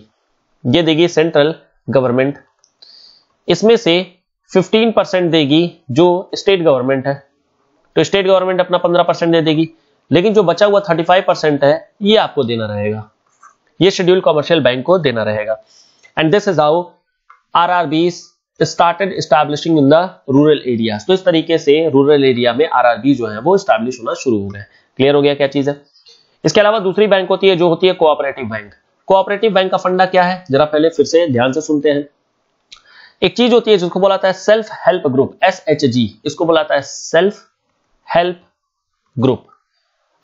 ये देगी सेंट्रल गवर्नमेंट इसमें से 15 परसेंट देगी जो स्टेट गवर्नमेंट है। तो स्टेट गवर्नमेंट अपना 15 परसेंट दे देगी। लेकिन जो बचा हुआ 35 परसेंट है, ये आपको देना रहेगा। ये शेड्यूल कॉमर्शियल बैंक को देना रहेगा। And this is how R R B started establishing in the rural area तो इस तरीके से रूरल एरिया में आरआरबी जो है, वो स्टैब्लिश होना शुरू हो गए। क्लियर हो गया क्या चीज़ है? इसके अलावा दूसरी बैंक होती है, जो होती है कोऑपरेटिव बैंक कोऑपरेटिव बैंक का फंडा क्या है? जरा पहले फिर से ध्यान से सुनते हैं। एक चीज़ होती है, जिसको बोलाता है self help group S H G इसको बोलाता है सेल्फ हेल्प ग्रुप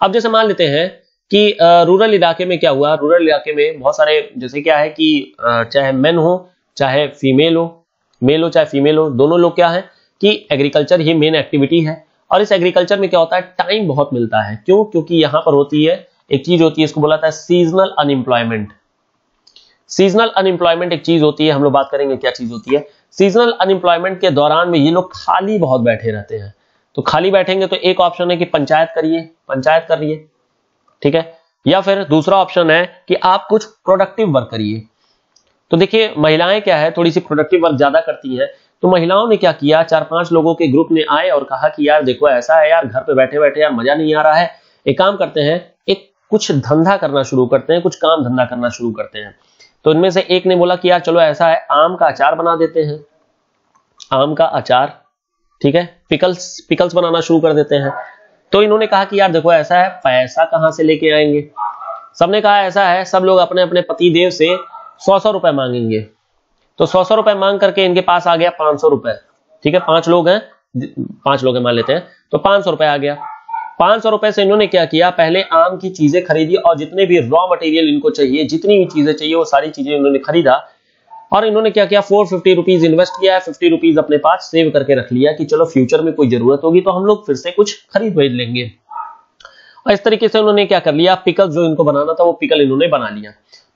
अब जैसे मान लेते हैं कि रूरल इलाके में क्या हुआ? रूरल इलाके में बहुत सारे, जैसे क्या है कि चाहे मेन हो, चाहे फीमेल हो मेल हो चाहे फीमेल हो, दोनों लोग क्या है कि एग्रीकल्चर ही मेन एक्टिविटी है। और इस एग्रीकल्चर में क्या होता है? टाइम बहुत मिलता है। क्यों? क्योंकि यहाँ पर होती है, एक चीज़ होती है, इसको बोला था सीजनल अनएम्प्लॉयमेंट सीजनल अनएम्प्लॉयमेंट एक चीज़ होती है, हम लोग बात करेंगे क्या चीज़ होती है। सीजनल अनएम्प्लॉयमेंट के दौरान में ये लोग खाली बहुत बैठे रहते हैं। तो खाली बैठेंगे तो एक ऑप्शन है कि पंचायत करिए, पंचायत कर ठीक है? या फिर दूसरा ऑप्शन है कि आप कुछ प्रोडक्टिव वर्क करिए। तो देखिए, महिलाएँ क्या है? थोड़ी सी प्रोडक्टिव वर्क ज़्यादा करती हैं। तो महिलाओं ने क्या किया? चार पाँच लोगों के ग्रुप ने आए और कहा कि यार देखो, ऐसा है यार, घर पे बैठे बैठे यार मज़ा नहीं आ रहा है। एक काम करते हैं, एक कुछ धंधा करना शुरू करते हैं, कुछ काम धंधा करना शुरू करते हैं। तो इनमें से एक ने बोला कि यार चलो ऐसा है, आम का अचार बना देते हैं। आम का अचार ठीक है? पिकल्स पिकल्स बनाना शुरू कर देते हैं। तो इन्होंने कहा कि यार देखो, ऐसा है, पैसा कहाँ से लेके आएँगे? सबने कहा ऐसा है, सब लोग अपने अपने पति देव से सौ सौ रुपए मांगेंगे। तो सौ सौ रुपए मांग करके इनके पास आ गया पाँच सौ रुपए। ठीक है? पाँच लोग हैं, पाँच लोग मान लेते हैं। तो पाँच सौ रुपए आ गया। पाँच सौ रुपए से इन्होंने क्या किया? पहले आम की चीज़ें खरीदी और जितने भी रॉ मटेरियल इनको चाहिए, जितनी भी चीज़ें चाहिए, वो सारी चीज़ें इन्होंने खरीदा। और इन्होंने क्या किया? फोर फिफ्टी रुपीज़ इन्वेस्ट किया है, फिफ्टी रुपीज़ अपने पास सेव करके रख लिया कि चलो फ्यूचर में कोई ज़रूरत होगी तो हम लोग फिर से कुछ खरीद भेज लेंगे। और इस तरीके से उन्होंने क्या कर लिया? पिकल जो इनको बनाना था, वो पिकल इन्होंने बना लिया।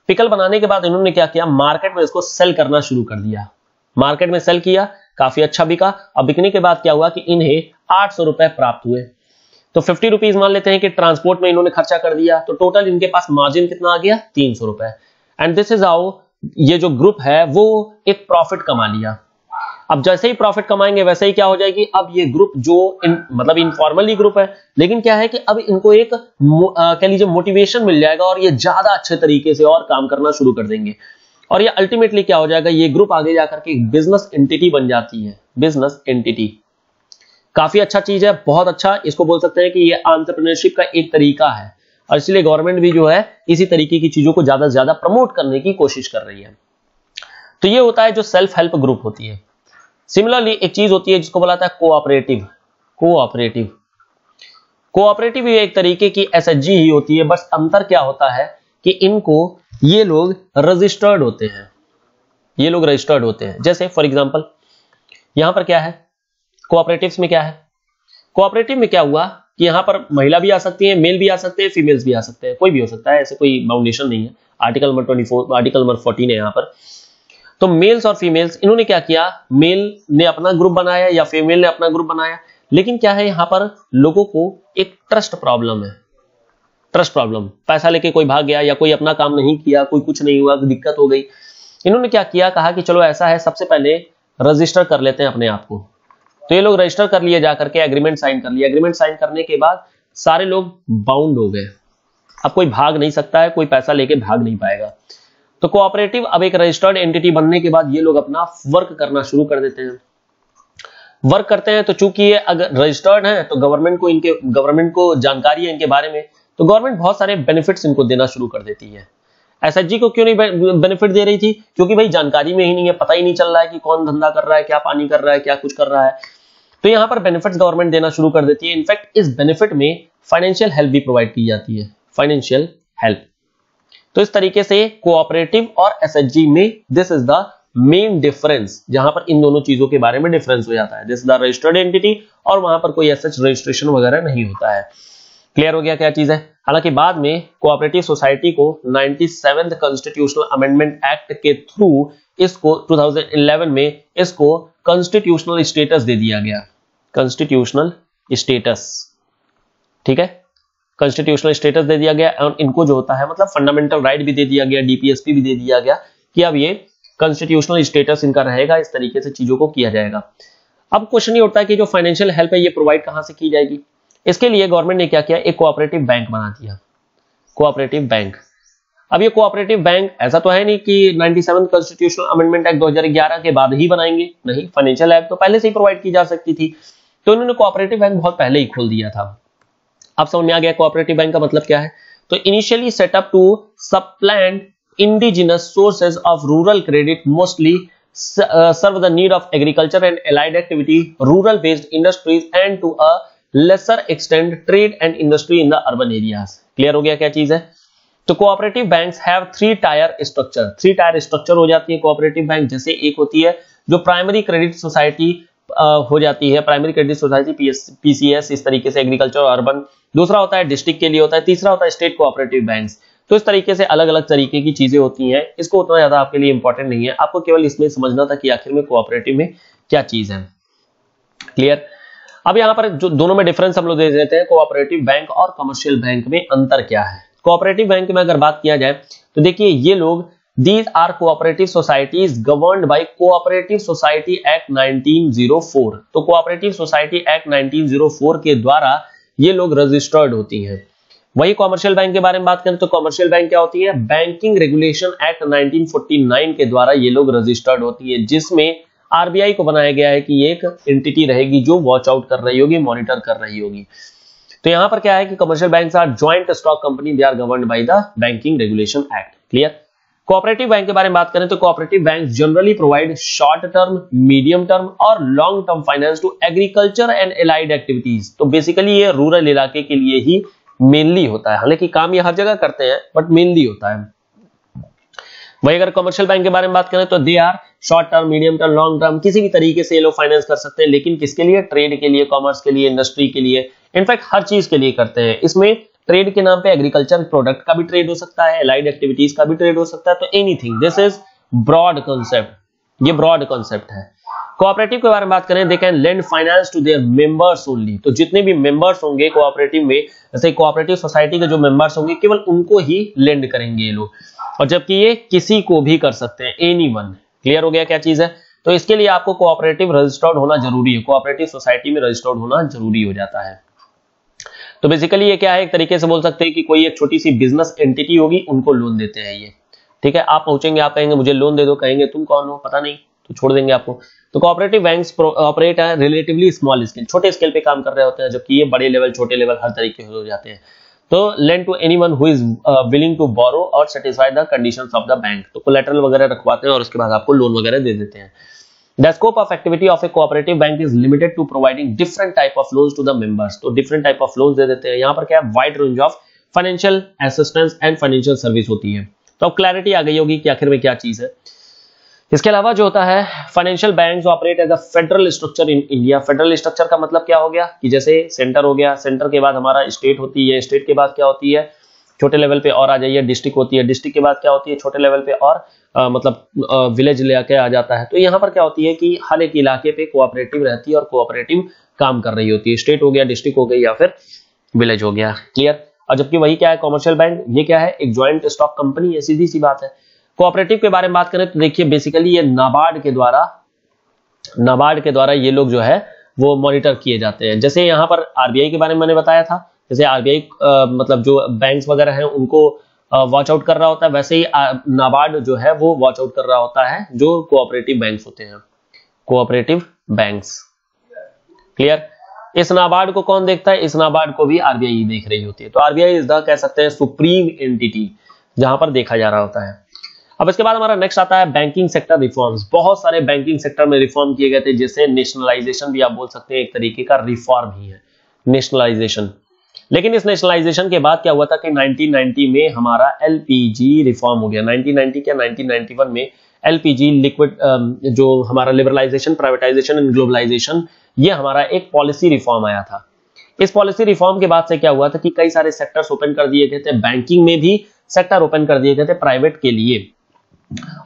पिकल बनाने के बाद इन्होंने क्या किया? मार्केट में इसको सेल करना शुरू कर दिया। मार्केट में सेल किया, काफ़ी अच्छा बिका। अब बिकने के बाद क्या हुआ कि इन्हें आठ सौ रुपए प्राप्त हुए। तो फिफ्टी रुपीज़ मान लेते हैं कि ट्रांसपोर्ट में इन्होंने खर्चा कर दिया। तो टोटल इनके पास मार्जिन कितना आ गया? तीन सौ रुपए। एंड दिस इज़ हाउ ये जो ग्रुप है वो एक प्रॉफिट कमा लिया। अब जैसे ही प्रॉफिट कमाएँगे वैसे ही क्या हो जाएगी? अब ये ग्रुप जो इन, मतलब इनफॉर्मली ग्रुप है लेकिन क्या है कि अब इनको एक कह लीजिए मोटिवेशन मिल जाएगा और ये ज़्यादा अच्छे तरीके से और काम करना शुरू कर देंगे। और ये अल्टीमेटली क्या हो जाएगा? ये ग्रुप आगे जाकर के बिज़नेस एंटिटी बन जाती है। बिज़नेस एंटिटी काफ़ी अच्छा चीज़ है बहुत अच्छा इसको बोल सकते हैं कि ये आंट्रप्रनरशिप का एक तरीका है। और इसलिए गवर्नमेंट भी जो है इसी तरीके की चीज़ों को ज़्यादा से ज़्यादा प्रमोट करने की कोशिश कर रही है। तो ये होता है जो सेल्फ हेल्प ग्रुप होती है। सिमिलरली एक चीज़ होती है जिसको बोला है कोऑपरेटिव कोऑपरेटिव कोऑपरेटिव ये एक तरीके की एसएचजी ही होती है। बस अंतर क्या होता है कि इनको ये लोग रजिस्टर्ड होते हैं। ये लोग रजिस्टर्ड होते हैं। जैसे फॉर एग्ज़ाम्पल यहाँ पर क्या है? कोऑपरेटिव्स में क्या है? कोऑपरेटिव में क्या हुआ? कि यहाँ पर महिला भी आ सकती है मेल भी आ सकते हैं फीमेल्स भी आ सकते हैं, कोई भी हो सकता है, ऐसे कोई बाउंडेशन नहीं है। Article number twenty four article number fourteen है यहाँ पर। तो मेल्स और फीमेल्स इन्होंने क्या किया? मेल ने अपना ग्रुप बनाया या फीमेल ने अपना ग्रुप बनाया? लेकिन क्या है यहाँ पर लोगों को एक ट्रस्ट प्रॉब्लम है। ट्रस्ट प्रॉब्लम पैसा लेके कोई भाग गया या कोई अपना काम नहीं किया, कोई कुछ नहीं हुआ, दिक्कत हो गई। इन्होंने क्या किया? कहा कि चलो ऐसा है, सबसे पहले रजिस्टर कर लेते हैं अपने आप को। तो ये लोग रजिस्टर कर लिए जाकर के एग्रीमेंट साइन कर लिया एग्रीमेंट साइन करने के बाद सारे लोग बाउंड हो गए। अब कोई भाग नहीं सकता है, कोई पैसा लेके भाग नहीं पाएगा। तो कोऑपरेटिव अब एक रजिस्टर्ड एंटिटी बनने के बाद ये लोग अपना वर्क करना शुरू कर देते हैं। वर्क करते हैं तो चूँकि ये अगर रजिस्टर्ड है तो गवर्नमेंट को इनके गवर्नमेंट को जानकारी है इनके बारे में तो गवर्नमेंट बहुत सारे बेनिफिट्स इनको देना शुरू कर देती है। एसएचजी को क्यों नहीं बेनिफिट दे रही थी? क्योंकि भाई जानकारी में ही नहीं है, पता ही नहीं चल रहा है कि कौन धंधा कर रहा है, क्या पानी कर रहा है, क्या कुछ कर रहा है। तो यहाँ पर बेनिफिट्स गवर्नमेंट देना शुरू कर देती है। इनफैक्ट इस बेनिफिट में फाइनेंशियल हेल्प भी प्रोवाइड की जाती है। फाइनेंशियल हेल्प तो इस तरीके से कोऑपरेटिव और एसएचजी में this is the main difference जहाँ पर इन दोनों चीज़ों के बारे में डिफरेंस हो जाता है। दिस द रजिस्टर्ड एंटिटी और वहाँ पर कोई एसएच रजिस्ट्रेशन वगैरह नहीं होता है। क्लियर हो गया क्या चीज़? है हालाँकि बाद में कोऑपरेटिव सोसाइटी को 97th कॉन्स्टिट्यूशनल अमेंडमेंट एक्ट के थ्रू इसको 2011 में इसको कॉन्स्टिट्यूशनल स्टेटस दे दिया गया। कॉन्स्टिट्यूशनल स्टेटस ठीक है? कॉन्स्टिट्यूशनल स्टेटस दे दिया गया और इनको जो होता है मतलब फंडामेंटल राइट भी दे दिया गया डीपीएसपी भी दे दिया गया कि अब ये कॉन्स्टिट्यूशनल स्टेटस इनका रहेगा, इस तरीके से चीज़ों को किया जाएगा। अब क्वेश्चन ये होता है कि जो फाइनेंशियल हेल्प है, ये प्रोवाइड कहाँ से की जाएगी? इसके लिए गवर्नमेंट ने क्या किया? एक कोऑपरेटिव बैंक बना दिया। कोऑपरेटिव बैंक अब ये कोऑपरेटिव बैंक ऐसा तो है नहीं कि 97 कॉन्स्टिट्यूशनल अमेंडमेंट एक्ट 2011 के बाद ही बनाएँगे, नहीं फाइनेंशियल एक्ट तो पहले से ही प्रोवाइड की जा सकती थी। तो इन्होंने कोऑपरेटिव बैंक बहुत पहले ही खोल दिया था। अब समझ में आ गया कोऑपरेटिव बैंक का मतलब क्या है? तो initially set up to supplant indigenous sources of rural credit mostly serve the need of agriculture and allied activity rural based industries and to a lesser extend trade and industry in the urban areas clear हो गया क्या चीज़ है? तो cooperative banks have three tier structure three tier structure हो जाती है cooperative bank जैसे एक होती है जो प्राइमरी क्रेडिट सोसाइटी हो जाती है प्राइमरी क्रेडिट सोसाइटी पीसीएस इस तरीके से एग्रीकल्चर और अर्बन दूसरा होता है डिस्ट्रिक्ट के लिए होता है, तीसरा होता है स्टेट कोऑपरेटिव बैंक तो इस तरीके से अलग अलग तरीके की चीज़ें होती हैं। इसको उतना ज़्यादा आपके लिए इंपॉर्टेंट नहीं है। आपको केवल इसमें समझना था कि आखिर में कोऑपरेटिव में क्या चीज़ है। क्लियर अब यहाँ पर जो दोनों में डिफरेंस हम लोग दे देते हैं कोऑपरेटिव बैंक और कमर्शियल बैंक में अंतर क्या है। कोऑपरेटिव बैंक में अगर बात किया जाए तो देखिए ये लोग these are cooperative societies governed by cooperative society act 1904 तो कोऑपरेटिव सोसाइटी एक्ट 1904 के द्वारा ये लोग रजिस्टर्ड होती हैं। वही कॉमर्शियल बैंक के बारे में बात करें तो कॉमर्शियल बैंक क्या होती है? बैंकिंग रेगुलेशन एक्ट 1949 के द्वारा ये लोग रजिस्टर्ड होती है, जिसमें आरबीआई को बनाया गया है कि एक एंटिटी रहेगी जो वॉच आउट कर रही होगी मॉनिटर कर रही होगी। तो यहाँ पर क्या है कि commercial bank are joint stock company they are govern by the banking regulation act clear cooperative bank के बारे में बात करें तो cooperative bank generally provide short term medium term और long term finance to agriculture and allied activities तो basically ये rural इलाके के लिए ही मेनली होता है। हालाँकि काम ये हर जगह करते हैं बट मेनली होता है। वही अगर कमर्शियल बैंक के बारे में बात करें तो they are short term medium term long term किसी भी तरीके से ये लोग फाइनेंस कर सकते हैं, लेकिन किसके लिए? ट्रेड के लिए कॉमर्स के लिए इंडस्ट्री के लिए। इनफैक्ट हर चीज़ के लिए करते हैं। इसमें ट्रेड के नाम पे एग्रीकल्चर प्रोडक्ट का भी ट्रेड हो सकता है लाइट एक्टिविटीज़ का भी ट्रेड हो सकता है तो anything this is broad concept ये ब्रॉड कॉन्सेप्ट है। कोऑपरेटिव के बारे में बात करें they can lend finance to their members only तो जितने भी मेंबर्स होंगे कोऑपरेटिव में, जैसे कोऑपरेटिव सोसाइटी के जो मेंबर्स होंगे, केवल उनको ही लेंड करेंगे ये लोग। और जबकि ये किसी को भी कर सकते हैं एनी क्लियर हो गया क्या चीज़ है? तो इसके लिए आपको कोऑपरेटिव रजिस्टर्ड होना ज़रूरी है। कोऑपरेटिव सोसाइटी में रजिस्टर्ड होना ज़रूरी हो जाता है। तो बेसिकली ये क्या है? एक तरीके से बोल सकते हैं कि कोई एक छोटी सी बिज़नेस एंटिटी होगी, उनको लोन देते हैं ये। ठीक है? आप पहुँचेंगे आप कहेंगे, मुझे लोन दे दो। कहेंगे, तुम कौन हो? पता नहीं। तो छोड़ देंगे आपको। तो कोऑपरेटिव बैंक्स ऑपरेट है रिलेटिवली स्मॉल स्केल छोटे स्केल पे काम कर रहे होते हैं, जबकि ये बड़े लेवल छोटे लेवल हर तरीके हो जाते हैं। तो lend to anyone who is willing to borrow और satisfy the conditions of the bank तो कोलेटरल वगैरह रखवाते हैं और उसके बाद आपको लोन वगैरह दे देते हैं। The scope of activity of a cooperative bank is limited to providing different type of loans to the members. तो different type of loans दे देते हैं। यहाँ पर क्या है? range of financial assistance and financial service होती है। तो अब क्लैरिटी आ गई होगी कि आखिर में क्या चीज़ है। इसके अलावा जो होता है financial bank operate as a federal structure in India federal structure का मतलब क्या हो गया? कि जैसे सेंटर हो गया सेंटर के बाद हमारा स्टेट होती है स्टेट के बाद क्या होती है? छोटे लेवल पे और आ जाइए डिस्ट्रिक्ट होती है डिस्ट्रिक्ट के बाद क्या होती है? छोटे लेवल पे और आ, मतलब विलेज लेके आ जाता है। तो यहाँ पर क्या होती है कि हर एक इलाके पे कोऑपरेटिव रहती है और कोऑपरेटिव काम कर रही होती है। स्टेट हो गया डिस्ट्रिक्ट हो गई या फिर विलेज हो गया. क्लियर और जबकि वही क्या है कॉमर्शियल बैंक ये क्या है? एक ज्वाइंट स्टॉक कंपनी है सीधी सी बात है। कोऑपरेटिव के बारे में बात करें तो देखिए बेसिकली ये नाबार्ड के द्वारा नाबार्ड के द्वारा ये लोग जो है, वो मॉनिटर किए जाते हैं। जैसे यहाँ पर आरबीआई के बारे में मैंने बताया था, जैसे आरबीआई मतलब जो बैंक्स वगैरह हैं, उनको वॉच आउट कर रहा होता है, वैसे ही नाबार्ड जो है, वो वॉच आउट कर रहा होता है, जो कोऑपरेटिव बैंक्स होते हैं। कोऑपरेटिव बैंक्स क्लियर इस नाबार्ड को कौन देखता है? इस नाबार्ड को भी आरबीआई देख रही होती है। तो आरबीआई इज़ द कह सकते हैं सुप्रीम एंटिटी जहाँ पर देखा जा रहा होता है। अब इसके बाद हमारा नेक्स्ट आता है बैंकिंग सेक्टर रिफॉर्म्स बहुत सारे बैंकिंग सेक्टर में रिफॉर्म किए गए थे, जैसे नेशनलाइजेशन भी आप बोल सकते हैं, एक तरीके का रिफॉर्म ही है। नेशनलाइजेशन लेकिन इस नेशनलाइजेशन के बाद क्या हुआ था कि 1990 में हमारा एलपीजी रिफॉर्म हो गया। 1990 क्या? 1991 में एलपीजी लिक्विड जो हमारा लिबरलाइजेशन प्राइवेटाइजेशन एंड ग्लोबलाइजेशन ये हमारा एक पॉलिसी रिफॉर्म आया था। इस पॉलिसी रिफॉर्म के बाद से क्या हुआ था कि कई सारे सेक्टर्स ओपन कर दिए गए थे। बैंकिंग में भी सेक्टर ओपन कर दिए गए थे प्राइवेट के लिए।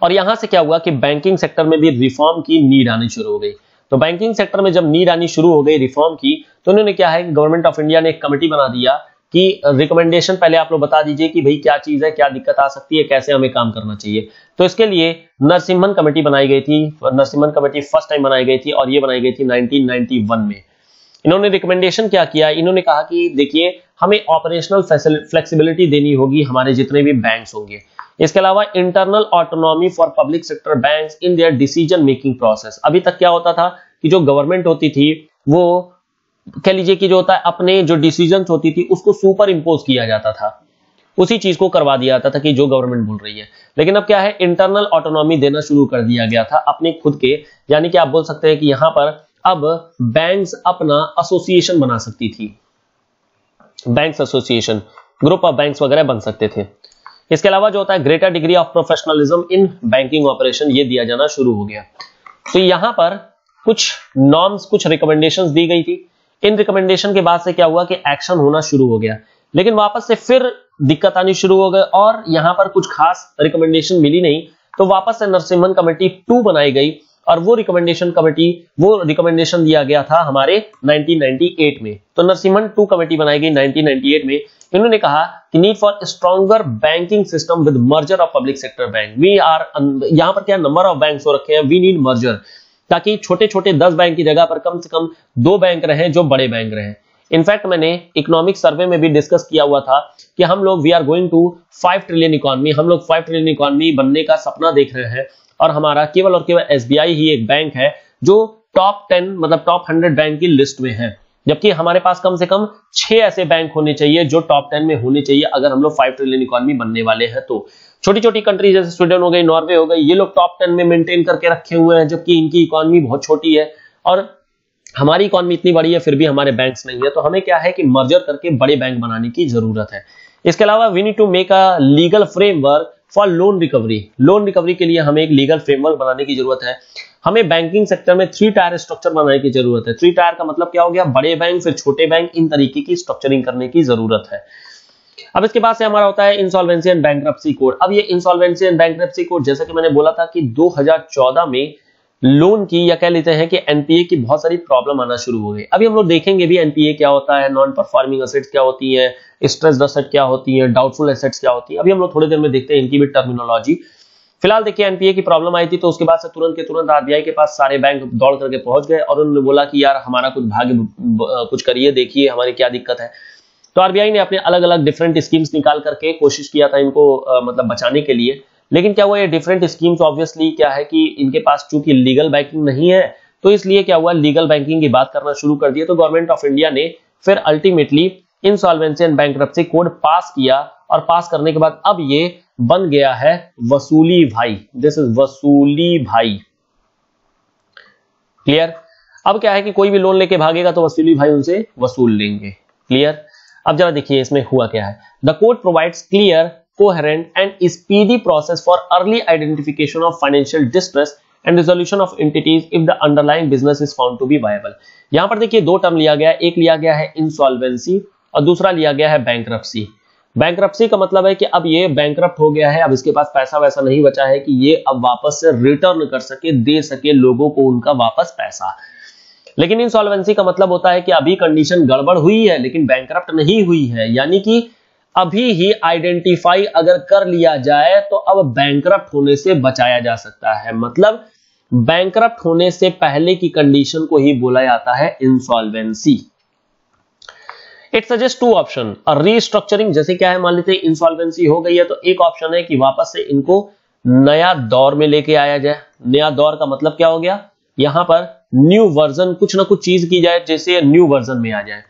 और यहाँ से क्या हुआ कि बैंकिंग सेक्टर में भी रिफॉर्म की नीड आनी शुरू हो गई। तो बैंकिंग सेक्टर में जब नीड आनी शुरू हो गई रिफॉर्म की तो उन्होंने क्या है गवर्नमेंट ऑफ़ इंडिया ने एक कमेटी बना दिया कि रिकमेंडेशन पहले आप लोग बता दीजिए कि भाई क्या चीज़ है, क्या दिक्कत आ सकती है, कैसे हमें काम करना चाहिए। तो इसके लिए नरसिम्हन कमेटी बनाई गई थी नरसिम्हन कमेटी फ़र्स्ट टाइम बनाई गई थी और ये बनाई गई थी 1991 में। इन्होंने रिकमेंडेशन क्या किया? इन्होंने कहा कि, देखिए, हमें ऑपरेशनल फ्लेक्सिबिलिटी देनी होगी, हमारे जितने भी बैंक होंगे। इसके अलावा internal autonomy for public sector bank in their decision making process अभी तक क्या होता था कि जो गवर्नमेंट होती थी, वो कह लीजिए कि जो होता है, अपने जो डिसीज़न होती थी, उसको सुपर इम्पोज किया जाता था। उसी चीज़ को करवा दिया जाता था कि जो गवर्नमेंट बोल रही है। लेकिन अब क्या है इंटरनल ऑटोनॉमी देना शुरू कर दिया गया था अपने खुद के। यानी कि आप बोल सकते हैं कि यहाँ पर अब बैंक्स अपना एसोसिएशन बना सकती थी। Banks association group of banks वगैरह बन सकते थे। इसके अलावा जो होता है greater degree of professionalism in banking operation ये दिया जाना शुरू हो गया। तो यहाँ पर कुछ नॉर्म्स कुछ रिकमेंडेशंस दी गई थी। इन रिकमेंडेशन के बाद से क्या हुआ कि एक्शन होना शुरू हो गया। लेकिन वापस से फिर दिक्कत आनी शुरू हो गई और यहाँ पर कुछ खास रिकमेंडेशन मिली नहीं। तो वापस से नरसिम्हन कमेटी टू बनाई गई। और वो रिकमेंडेशन कमेटी वो रिकमेंडेशन दिया गया था हमारे 1998 में। तो नरसिम्हन टू कमेटी बनाई गई 1998 में। इन्होंने कहा कि need for stronger banking system with merger of public sector bank we are यहाँ पर क्या नंबर ऑफ़ बैंक हो रखे हैं? वी नीड मर्जर ताकि छोटे छोटे दस बैंक की जगह पर कम से कम दो बैंक रहे जो बड़े बैंक रहे। इनफैक्ट मैंने इकोनॉमिक सर्वे में भी डिस्कस किया हुआ था कि हम लोग we are going to five trillion economy हम लोग फाइव ट्रिलियन इकोनॉमी बनने का सपना देख रहे हैं। और हमारा केवल और केवल एसबीआई ही एक बैंक है, जो टॉप टेन मतलब टॉप हंड्रेड बैंक की लिस्ट में है। जबकि हमारे पास कम से कम छह ऐसे बैंक होने चाहिए जो टॉप टेन में होने चाहिए अगर हम लोग फाइव ट्रिलियन इकोनॉमी बनने वाले हैं तो। छोटी छोटी कंट्री जैसे स्वीडन हो गई नॉर्वे हो गई, ये लोग टॉप टेन में मेंटेन करके रखे हुए हैं, जबकि इनकी इकोनॉमी बहुत छोटी है। और हमारी इकोनॉमी इतनी बड़ी है, फिर भी हमारे बैंक्स नहीं है। तो हमें क्या है कि मर्जर करके बड़े बैंक बनाने की ज़रूरत है। इसके अलावा we need to make a legal framework for loan recovery. Loan recovery के लिए हमें एक लीगल फ्रेमवर्क बनाने की ज़रूरत है। हमें बैंकिंग सेक्टर में थ्री टायर स्ट्रक्चर बनाने की ज़रूरत है। थ्री टायर का मतलब क्या हो गया? बड़े बैंक, फिर छोटे बैंक, इन तरीके की स्ट्रक्चरिंग करने की ज़रूरत है। अब इसके बाद से हमारा होता है इंसॉल्वेंसी एंड बैंक्रप्सी कोड अब ये इंसॉल्वेंसी एंड बैंक्रप्सी कोड जैसा कि मैंने बोला था कि 2014 में लोन की या कह लेते हैं कि एनपीए की बहुत सारी प्रॉब्लम आना शुरू हो गई। अभी हम लोग देखेंगे भी एनपीए क्या होता है नॉन परफॉर्मिंग एसेट्स क्या होती है स्ट्रेस एसेट क्या होती है डाउटफुल एसेट्स क्या होती है। अभी हम लोग थोड़ी देर में देखते हैं इनकी भी टर्मिनोलॉजी फ़िलहाल देखिए एनपीए की प्रॉब्लम आई थी तो उसके बाद से तुरंत के तुरंत आरबीआई के पास सारे बैंक दौड़ करके पहुँच गए और उन्होंने बोला कि यार हमारा कुछ भाग्य कुछ करिए, देखिए हमारी क्या दिक्कत है। तो आरबीआई ने अपने अलग अलग डिफरेंट स्कीम्स निकाल करके कोशिश किया था इनको मतलब बचाने के लिए। लेकिन क्या हुआ, ये डिफरेंट स्कीम्स ऑब्वियसली क्या है कि इनके पास चूँकि लीगल बैंकिंग नहीं है तो इसलिए क्या हुआ लीगल बैंकिंग की बात करना शुरू कर दिया। तो गवर्नमेंट ऑफ़ इंडिया ने फिर ultimately insolvency and bankruptcy code pass किया और पास करने के बाद अब ये बन गया है वसूली भाई। दिस इज़ वसूली भाई। क्लियर अब क्या है कि कोई भी लोन लेके भागेगा तो वसूली भाई उनसे वसूल लेंगे। क्लियर अब जरा देखिए इसमें हुआ क्या है। The code provides clear coherent and speedy process for early identification of financial distress and resolution of entities if the underlying business is found to be viable. यहाँ पर देखिए दो टर्म लिया गया एक लिया गया है इंसॉल्वेंसी और दूसरा लिया गया है बैंक्रप्सी बैंक्रप्सी का मतलब है कि अब ये बैंक्रप्ट हो गया है, अब इसके पास पैसा वैसा नहीं बचा है कि ये अब वापस से रिटर्न कर सके, दे सके लोगों को उनका वापस पैसा। लेकिन इंसॉल्वेंसी का मतलब होता है कि अभी कंडीशन गड़बड़ हुई है, लेकिन बैंक्रप्ट नहीं हुई है। यानी कि अभी ही आइडेंटिफाई अगर कर लिया जाए तो अब बैंक्रप्ट होने से बचाया जा सकता है। मतलब बैंक्रप्ट होने से पहले की कंडीशन को ही बोला जाता है insolvency it suggest two option restructuring जैसे क्या है, मान लेते हैं इंसॉल्वेंसी हो गई है तो एक ऑप्शन है कि वापस से इनको नया दौर में लेके आया जाए। नया दौर का मतलब क्या हो गया? यहाँ पर न्यू वर्जन कुछ ना कुछ चीज़ की जाए, जैसे न्यू वर्जन में आ जाए।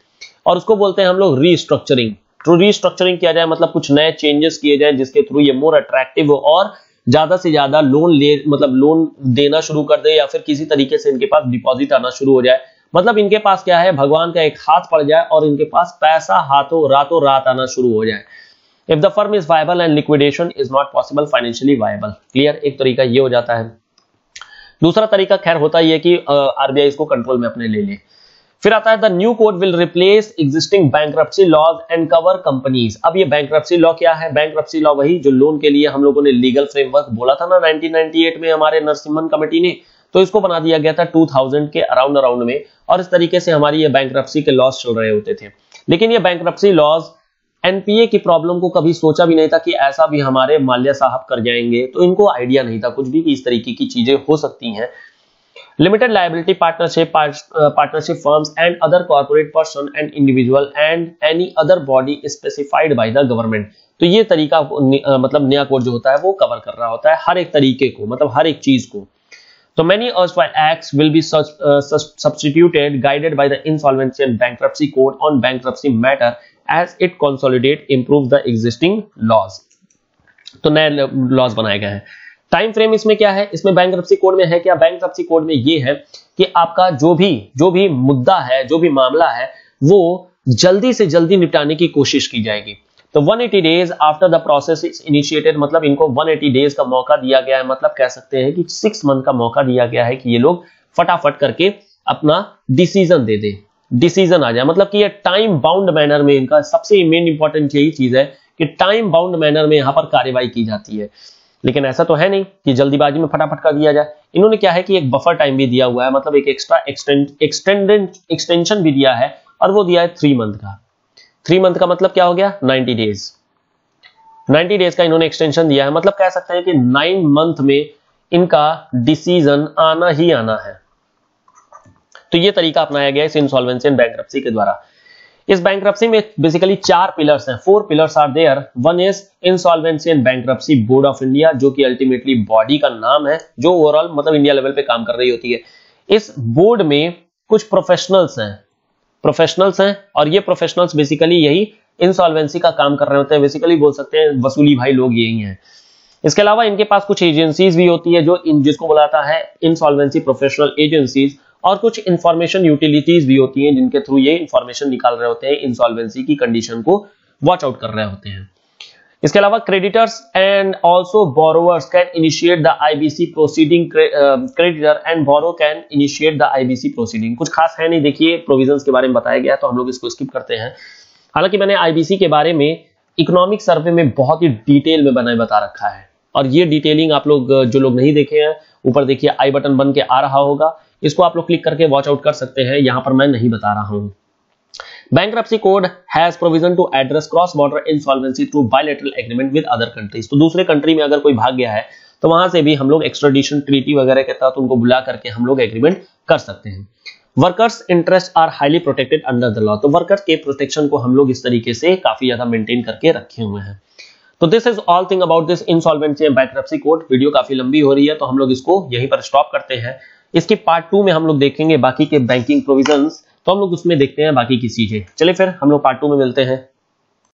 और उसको बोलते हैं हम लोग रीस्ट्रक्चरिंग थ्रू रीस्ट्रक्चरिंग किया जाए मतलब कुछ नए चेंजेस किए जाए जिसके थ्रू ये मोर अट्रैक्टिव हो और ज़्यादा से ज़्यादा लोन ले मतलब लोन देना शुरू कर दे या फिर किसी तरीके से इनके पास डिपॉजिट आना शुरू हो जाए। मतलब इनके पास क्या है? भगवान का एक हाथ पड़ जाए और इनके पास पैसा हाथों, रातों रात आना शुरू हो जाए। If the firm is viable and liquidation is not possible financially viable clear एक तरीका ये हो जाता है। दूसरा तरीका खैर होता ही है कि आरबीआई इसको कंट्रोल में अपने ले ले। फिर आता है the new code will replace existing bankruptcy laws and cover companies अब ये बैंक्रप्सी लॉ क्या है? बैंक्रप्सी लॉ वही जो लोन के लिए हम लोगों ने लीगल फ्रेमवर्क बोला था ना 1998 में हमारे नरसिम्हन कमेटी ने तो इसको बना दिया गया था 2000 के अराउंड अराउंड में और इस तरीके से हमारी ये बैंक्रप्सी के लॉस चल रहे होते थे। लेकिन ये बैंक्रप्सी लॉज एनपीए की प्रॉब्लम को कभी सोचा भी नहीं था कि ऐसा भी हमारे माल्या साहब कर जाएँगे तो इनको आइडिया नहीं था कुछ भी कि इस तरीके की चीज़ें हो सकती हैं। Limited liability partnership partnership firms and other corporate person and individual and any other body specified by the government तो ये तरीका मतलब नया कोड जो होता है वो कवर कर रहा होता है हर एक तरीके को मतलब हर एक चीज़ को। तो many act will be substituted guided by the insolvency and bank code on bank matter as it consolidate improve the existing laws तो नए लॉज बनाए गए हैं। टाइम फ्रेम इसमें क्या है? इसमें बैंक कोड में है क्या? बैंक कोड में ये है कि आपका जो भी जो भी मुद्दा है, जो भी मामला है, वो जल्दी से जल्दी निपटाने की कोशिश की जाएगी। तो 180 days after the process is initiated मतलब इनको 180 डेज़ का मौका दिया गया है। मतलब कह सकते हैं कि सिक्स मंथ का मौका दिया गया है कि ये लोग फटाफट करके अपना डिसीज़न दे दे। डिसीज़न आ जाए। मतलब कि ये टाइम बाउंड मैनर में इनका सबसे मेन इंपॉर्टेंट यही चीज़ है कि टाइम बाउंड मैनर में यहाँ पर कार्यवाही की जाती है। लेकिन ऐसा तो है नहीं कि जल्दीबाजी में फटाफट कर दिया जाए। इन्होंने क्या है कि एक बफर टाइम भी दिया हुआ है मतलब एक एक्स्ट्रा एक्सटेंडेड एक्सटेंशन भी दिया है और वो दिया है थ्री मंथ का। थ्री मंथ का मतलब क्या हो गया? नाइनटी डेज़ नाइनटी डेज़ का इन्होंने एक्सटेंशन दिया है। मतलब कह सकते हैं कि नाइन मंथ में इनका डिसीज़न आना ही आना है। तो ये तरीका अपनाया गया इस इंसॉल्वेंसी एंड बैंक के द्वारा। इस बैंक्रप्सी में बेसिकली चार पिलर्स हैं। Four pillars are there one is insolvency and bankruptcy board of India जो कि अल्टीमेटली बॉडी का नाम है, जो ओवरऑल मतलब इंडिया लेवल पे काम कर रही होती है। इस बोर्ड में कुछ प्रोफेशनल्स हैं। प्रोफेशनल्स हैं और ये प्रोफेशनल्स बेसिकली यही इंसॉल्वेंसी का काम कर रहे होते हैं। बेसिकली बोल सकते हैं वसूली भाई लोग यही हैं। इसके अलावा इनके पास कुछ एजेंसीज भी होती है जो इन जिसको बुलाता है इंसॉल्वेंसी प्रोफेशनल एजेंसीज और कुछ इंफॉर्मेशन यूटिलिटीज भी होती हैं जिनके थ्रू ये इंफॉर्मेशन निकाल रहे होते हैं इंसॉल्वेंसी की कंडीशन को वॉच आउट कर रहे होते हैं। इसके अलावा creditors and also borrowers can initiate the IBC proceeding creditor and borrow can initiate the IBC proceeding कुछ खास है नहीं, देखिए प्रोविजंस के बारे में बताया गया तो हम लोग इसको स्किप करते हैं। हालाँकि मैंने आईबीसी के बारे में इकोनॉमिक सर्वे में बहुत ही डिटेल में बनाए बता रखा है। और ये डिटेलिंग आप लोग, जो लोग नहीं देखे हैं, ऊपर देखिए आई बटन बन के आ रहा होगा। इसको आप लोग क्लिक करके वॉच आउट कर सकते हैं। यहाँ पर मैं नहीं बता रहा हूँ। Bankruptcy code has provision to address cross border insolvency through bilateral agreement with other countries तो दूसरे कंट्री में अगर कोई भाग गया है तो वहाँ से भी हम लोग एक्स्ट्राडिशन ट्रीटी वगैरह के तहत उनको बुला करके हम लोग एग्रीमेंट कर सकते हैं। Workers interest are highly protected under the law तो वर्कर्स के प्रोटेक्शन को हम लोग इस तरीके से काफ़ी ज़्यादा मेंटेन करके रखे हुए हैं। तो this is all thing about this insolvency and bankruptcy code video काफ़ी लंबी हो रही है तो हम लोग इसको यहीं पर स्टॉप करते हैं। इसके पार्ट टू में हम लोग देखेंगे बाकी के बैंकिंग प्रोविज़न तो हम लोग उसमें देखते हैं बाकी की चीज़ें। चले फिर हम लोग पार्ट टू में मिलते हैं।